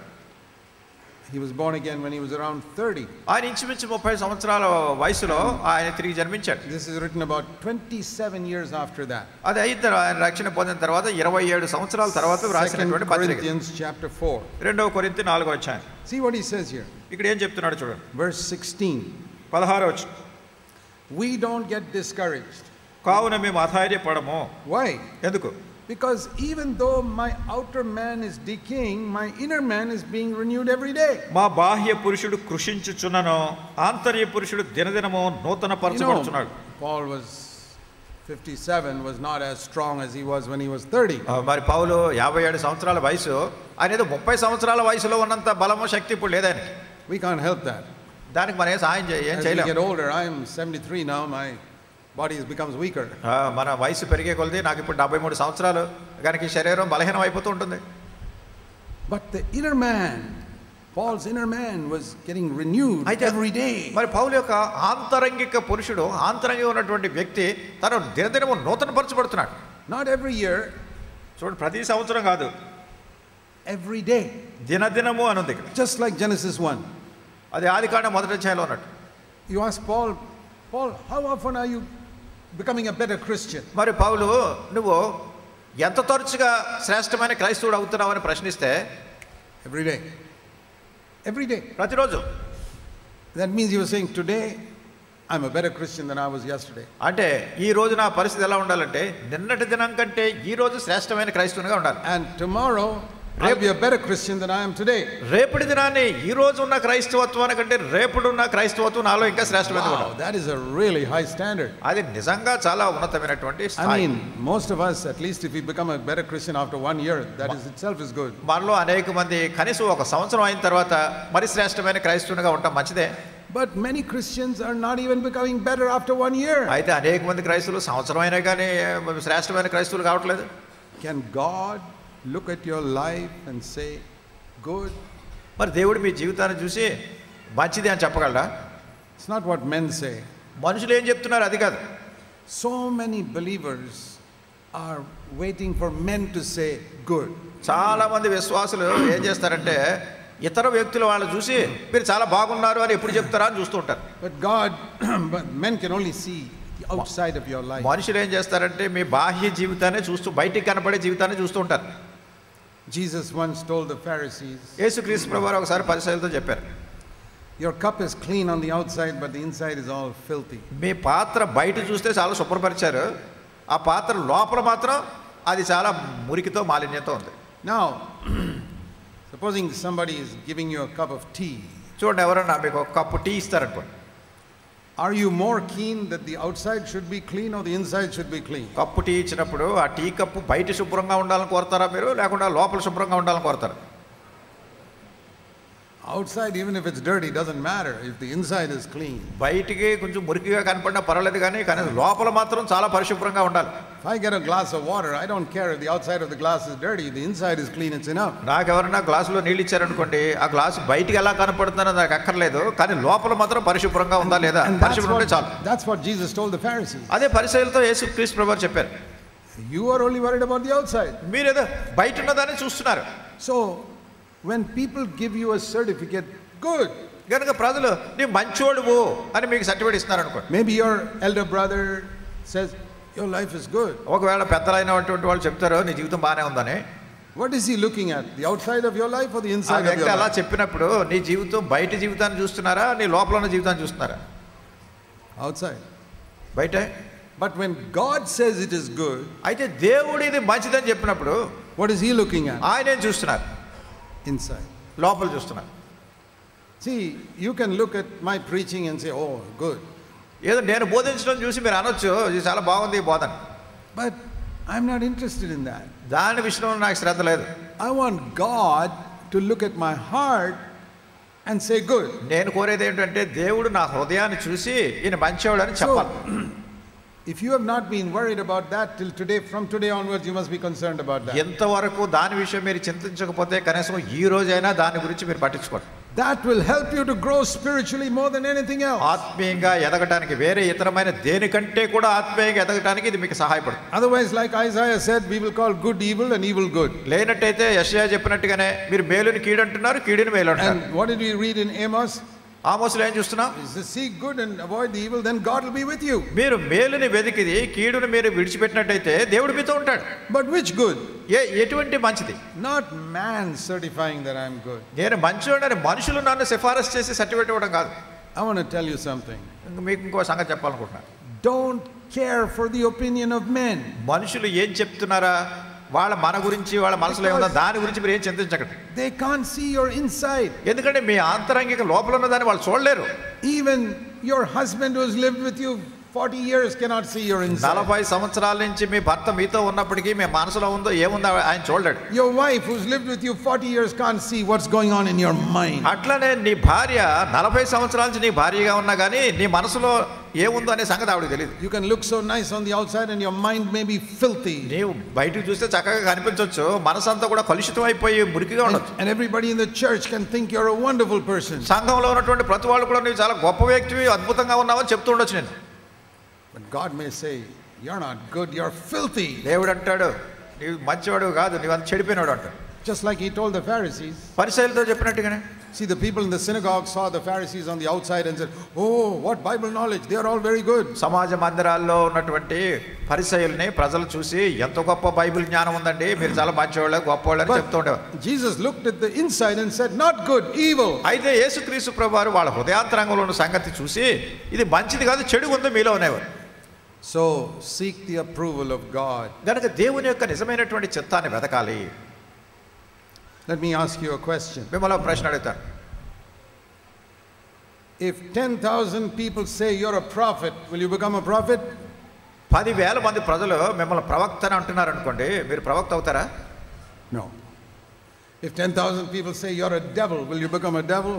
He was born again when he was around 30. ఆయన ఇంచుమించు ముప్పై సంవత్సరాల వయసులో ఆయన తిరిగి జన్మించాడు This is written about 27 years after that. అది అయిన తర్వాత ఆయన రక్షణ పొందిన తర్వాత ఇరవై ఏడు సంవత్సరాల తర్వాత 2 రాసినటువంటి పత్రిక Corinthians chapter 4. రెండవ కొరింతి నాలుగో వచ్చాయి See what he says here. ఇక్కడ ఏం చెప్తున్నాడు చూడండి Verse 16. పదహారో వచ్చి We don't get discouraged. కావున మేము అధైర్యపడము Why? ఎందుకు Because even though my outer man is decaying, my inner man is being renewed every day. మా బాహ్య పురుషుడు కృషించుచున్నను ఆంతర్య పురుషుడు దినదినము నూతన You know, పరచబడుచున్నాడు Paul was 57, was not as strong as he was when he was 30. ఆ, మరి పౌలు యాభై ఏడు సంవత్సరాల వయసు ఆయన ఏదో ముప్పై సంవత్సరాల వయసులో ఉన్నంత బలము శక్తి ఇప్పుడు లేదు ఆయనకి We can't help that. దానికి మనం ఏం సహాయం చేయ ఏం As we చేయలేం get older, I am 73 now, my body becomes weaker మన వయసు పెరిగే కొలది నాకు ఇప్పుడు డెబ్బై మూడు సంవత్సరాలు. కనుక శరీరం బలహీనం అయిపోతూ ఉంటుంది. But the inner man Paul's inner man was getting renewed అయితే ఎవ్రీ డే మరి పౌలు యొక్క ఆంతరంగిక పురుషుడు ఆంతరంగిక ఉన్నటువంటి వ్యక్తి తను దినదినము నూతనపరచబడుతున్నాడు. నాట్ ఎవ్రీ ఇయర్ చూడండి ప్రతి సంవత్సరం కాదు. ఎవ్రీ డే దినదినము అని ఉంది జస్ట్ లైక్ జెనసిస్ వన్ అది ఆది కాండ మొదటి అధ్యాయంలో ఉన్నట్టు. You ask Paul Paul how often are you becoming a better Christian మరి పౌలు నువ్వు ఎంత తరచుగా శ్రేష్టమైన క్రైస్తవుడు అవుతున్నావు అని ప్రశ్నిస్తే ఎవ్రీడే ఎవ్రీడే ప్రతిరోజు. That means your saying today I'm better Christian then I was yesterday అంటే ఈ రోజు నా పరిస్థితి ఎలా ఉండాలంటే నిన్నటి దినం కంటే ఈ రోజు శ్రేష్టమైన క్రైస్తవునిగా ఉండాలి. And tomorrow I'll be a better Christian than I am today. రేపటి దినాన్ని ఈ రోజు ఉన్న క్రైస్తవత్వాన్ని కంటే రేపుడున్న క్రైస్తవత్వం నాలో ఇంకా శ్రేష్టమైన Wow, that is a really high standard. అది నిజంగా చాలా ఉన్నతమైనటువంటి I స్థాయి mean, most of us, at least if we become a better Christian after one year, that is itself is good. మనలో అనేక మంది కనీసం ఒక సంవత్సరం అయిన తర్వాత మరి శ్రేష్టమైన క్రైస్తవునిగా ఉండటం మంచిదే But many Christians are not even becoming better after one year. అయితే అనేక మంది క్రైస్తవులు సంవత్సరం అయినా కానీ శ్రేష్టమైన క్రైస్తవులు కావట్లేదు Can God look at your life and say, good, మరి దేవుడు మీ జీవితాన్ని చూసి మంచిది అని చెప్పగలరా It's not what men say. మనుషులు ఏం చెప్తున్నారు అది కాదు So many believers are waiting for men to say good. చాలామంది విశ్వాసులు ఏం చేస్తారంటే ఇతర వ్యక్తులు వాళ్ళు చూసి మీరు చాలా బాగున్నారు అని ఎప్పుడు చెప్తారా అని చూస్తూ ఉంటారు But God, but men can only see the outside of your life. మనుషులు ఏం చేస్తారంటే మీ బాహ్య జీవితాన్ని చూస్తూ బయటికి కనపడే జీవితాన్ని చూస్తూ ఉంటారు Jesus once told the Pharisees, యేసుక్రీస్తు ప్రభు వారు ఒకసారి పరిశీలతో చెప్పారు Your cup is clean on the outside, but the inside is all filthy. మీ పాత్ర బయట చూస్తే చాలా శుభ్రపరిచారు ఆ పాత్ర లోపల మాత్రం అది చాలా మురికితో మాలిన్యంతో ఉంది Now, supposing somebody is giving you a cup of tea, చూడండి ఎవరన్నా మీకు ఒక కప్పు టీ ఇస్తారనుకోండి are you more keen that the outside should be clean or the inside should be clean? Cup tea ఇచ్చినప్పుడు ఆ టీ కప్పు బయట శుభ్రంగా ఉండాలని కోరుతారా మీరు లేకుండా లోపల శుభ్రంగా ఉండాలని కోరుతారా Outside, even if it's dirty, doesn't matter if the inside is clean. బయటికి కొంచెం మురికిగా కనపడినా పర్వాలేదు కానీ కానీ లోపల మాత్రం చాలా పరిశుభ్రంగా ఉండాలి If I get a glass of water, I don't care if the outside of the glass is dirty, the inside is clean, it's enough. నాకు ఎవరైనా గ్లాసులో నీళ్ళు ఇచ్చారనుకోండి ఆ గ్లాసు బయటికి ఎలా కనపడుతుందో నాకు అక్కర్లేదు కానీ లోపల మాత్రం పరిశుభ్రంగా ఉందా లేదా పరిశుభ్రం ఉంటే చాలు that's what Jesus told the Pharisees. అదే పరిశైలతో యేసు క్రీస్తు ప్రభు వారు చెప్పారు You are only worried about the outside. మీరేదో బయట ఉన్నదాన్ని చూస్తున్నారు So, when people give you a certificate, good. కనుక ప్రజలు నీ మంచోడువు అని మీకు సర్టిఫికేట్ ఇస్తున్నారు అనుకోండి Maybe your elder brother says, Your life is good. ఒకవేళ పెద్దలైనటువంటి వాళ్ళు చెప్తారు నీ జీవితం బాగానే ఉందని What is he looking at? The outside of your life or the ఆ inside of వ్యక్తి your అలా life? చెప్పినప్పుడు నీ జీవితం బయట జీవితాన్ని చూస్తున్నారా నీ లోపల ఉన్న జీవితాన్ని చూస్తున్నారా Outside. బయట But when God says it is good, అయితే దేవుడు ఇది మంచిదని చెప్పినప్పుడు what is he looking at? ఆయన ఏం చూస్తున్నారు Inside. లోపల చూస్తున్నారు See, you can look at my preaching and say, Oh, good. ఏదో నేను బోధించడం చూసి మీరు అనొచ్చు ఇది చాలా బాగుంది ఈ బోధన But I'm not interested in that. దాని విషయంలో నాకు శ్రద్ధ లేదు I want God to look at my heart and say, Good. నేను కోరేది ఏంటంటే దేవుడు నా హృదయాన్ని చూసి ఈయన మంచివాడని So, చెప్పాలి if you have not been worried about that till today, from today onwards, you must be concerned about that. ఎంతవరకు దాని విషయం మీరు చింతించకపోతే కనీసం ఈ రోజైనా దాని గురించి మీరు పట్టించుకోండి That will help you to grow spiritually more than anything else. ఆత్మీయంగా ఎదగటానికి వేరే ఇతరమైన దేనికంటే కూడా ఆత్మీయంగా ఎదగటానికి ఇది మీకు సహాయపడుతుంది Otherwise, like Isaiah said, we will call good evil and evil good. లేనట్టయితే యశయా చెప్పినట్టుగానే మీరు మేలుని కీడంటున్నారు కీడుని మేలు అంటున్నారు And what did we read in Amos? ఆమోసులు ఏం చూస్తున్నాం It says, Seek good and avoid the evil, then God will be with you. మీరు మేలుని వెతికిది కీడుని మీరు విడిచిపెట్టినట్టయితే దేవుడు మీతో ఉంటాడు But which good? ఏ ఎటువంటి మంచిది Not man certifying that I'm good. నేను మంచివాడని మనుషులు నన్ను సిఫారసు చేసి సర్టిఫికేట్ ఇవ్వడం కాదు I want to tell you something. ఇంక మీకు ఇంకో సంగతి చెప్పాలనుకుంటున్నాను Don't care for the opinion of men. మనుషులు ఏం చెప్తున్నారా వాళ్ళ మన గురించి వాళ్ళ మనసులో ఏముందో దాని గురించి మీరు ఏం చింతించకండి. They can see your inside ఎందుకంటే మీ ఆంతరంగిక లోపల ఉన్న దాన్ని వాళ్ళు చూడలేరు. Even your husband was lived with you forty years cannot see your in నలభై సంవత్సరాల నుంచి మీ భర్త మీతో ఉన్నప్పటికీ మీ మనసులో ఉందో ఏముందో ఆయన చూడలేడు. Your wife who's lived with you forty years can see what's going on in your mind అట్లనే నీ భార్య నలభై సంవత్సరాల నుంచి నీ భార్యగా ఉన్నా కానీ నీ మనసులో ఏముందో అనే సంగతి ఆవిడకి తెలియదు you can look so nice on the outside and your mind may be filthy నీవు బయటకు చూస్తే చక్కగా కనిపించవచ్చు అంతా కూడా కలుషితం అయిపోయి మురికిగా ఉండొచ్చు. And everybody in the church can think your wonderful person సంఘంలో ఉన్నటువంటి ప్రతి వాళ్ళు కూడా నువ్వు చాలా గొప్ప వ్యక్తివి అద్భుతంగా ఉన్నావని చెప్తూ ఉండొచ్చు నేను. But God may say, You're not good, you're filthy. దేవుడు అంటాడు నీవు మంచివాడు కాదు నీవు అంత చెడిపోయినాడు అంటాడు Just like he told the Pharisees. పరిశైలతో చెప్పినట్టుగానే See, the people in the synagogue saw the Pharisees on the outside and said, Oh, what Bible knowledge! They are all very good. సమాజ మందిరాల్లో ఉన్నటువంటి పరిసయుల్ని ప్రజలు చూసి ఎంత గొప్ప బైబిల్ జ్ఞానం ఉందండి మీరు చాలా మంచివాళ్ళు గొప్పవాళ్ళు అని చెప్తూ ఉండేవారు But Jesus looked at the inside and said, Not good, evil. అయితే యేసుక్రీస్తు ప్రభు వారు వాళ్ళ హృదయాంతరంగంలో ఉన్న సంగతి చూసి ఇది మంచిది కాదు చెడు ఉంది మీలో అనేవారు So seek the approval of God. కనుక దేవుని యొక్క నిజమైనటువంటి చిత్తాన్ని వెతకాలి Let me ask you a question. మిమ్మల్ని ఒక ప్రశ్న అడుగుతాను If 10,000 people say you're a prophet, will you become a prophet? పదివేల మంది ప్రజలు మిమ్మల్ని ప్రవక్త అని అంటున్నారు అనుకోండి మీరు ప్రవక్త అవుతారా No. If 10,000 people say you're a devil, will you become a devil?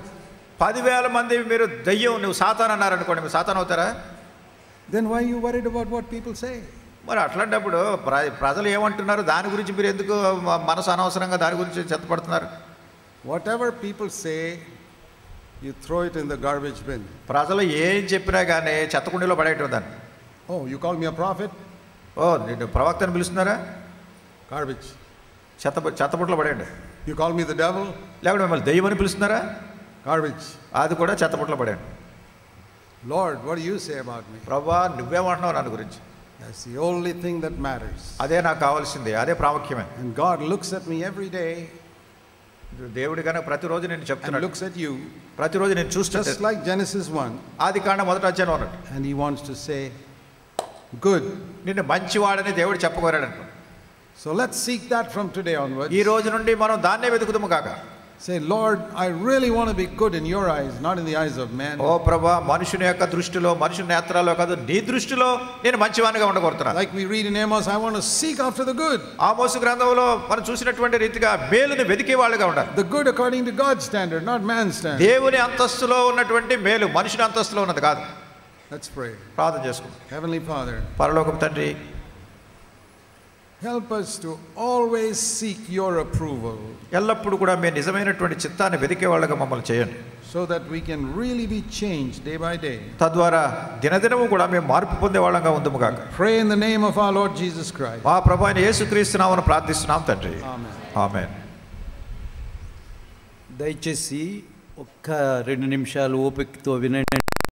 పదివేల మంది మీరు దయ్యం నువ్వు సాతాన్ అన్నారు అనుకోండి మీరు సాతాన్ అవుతారా Then why you worried about what people say మరి అట్లాంటప్పుడు ప్ర ప్రజలు ఏమంటున్నారు? దాని గురించి మీరు ఎందుకు మనసు అనవసరంగా దాని గురించి చెత్తపడుతున్నారు? Whatever people say you throw it in the garbage bin ప్రజలు ఏం చెప్పినా కానీ చెత్తకుండీలో పడేయటం దాన్ని. ఓ you call me a prophet ఓ నేను ప్రవక్తను పిలుస్తున్నారా? గార్బేజ్ చెత్త చెత్తపుట్లో పడేయండి. You call me the devil లేకపోతే మిమ్మల్ని దెయ్యం అని పిలుస్తున్నారా? గార్బేజ్ అది కూడా చెత్తపుట్లో పడేయండి. Lord what you say about me ప్రభువా నువ్వేమంటున్నావు నన్ను గురించి? That's the only thing that matters అదే నాకు కావాల్సింది అదే ప్రాముఖ్యమే. And God looks at me every day దేవుడి కనుక ప్రతిరోజు నేను చెప్తున్నాను లుక్స్ అట్ యు ప్రతిరోజు నేను చూస్తాను జస్ట్ లైక్ జెనసిస్ 1 ఆది కాండం మొదట వచ్చాను అన్నట్టు and he wants to say good నిన్ను మంచివాడని దేవుడు చెప్పగోరాడు so let's seek that from today onward ఈ రోజు నుండి మనం దాన్నే వెతుకుదాము కాక. Say, Lord, I really want to be good in your eyes, not in the eyes of men. ఓ ప్రభా మనుషుని యొక్క దృష్టిలో మనుషుని నేత్రాల్లో కాదు నీ దృష్టిలో నేను మంచివానిగా ఉండగోరుతున్నాను Like we read in Amos, I want to seek after the good. ఆమోసు గ్రంథంలో మనం చూసినటువంటి రీతిగా మేలుని వెతికే వాళ్ళుగా ఉండాలి The good according to God's standard, not man's standard. దేవుని అంతస్తులో ఉన్నటువంటి మేలు మనుషుని అంతస్తులో ఉన్నది కాదు Let's pray. ప్రార్థన చేసుకుందాం Heavenly Father, పరలోకపు తండ్రి help us to always seek your approval ఎల్లప్పుడు కూడా మీ నిజమైనటువంటి చిత్తాన్ని వెతికే వాళ్ళగా మమ్మల్ని చేయండి. So that we can really be change day by day తద్వారా దినదినము కూడా మేము మార్పు పొందే వాళ్ళంగా ఉందము కాక pray in the name of our Lord Jesus Christ మా ప్రభు అయిన యేసుక్రీస్తునామను ప్రార్థిస్తున్నాం తండ్రి. ఆమేన్ దయచేసి ఒక్క రెండు నిమిషాలు ఓపికతో వినండి.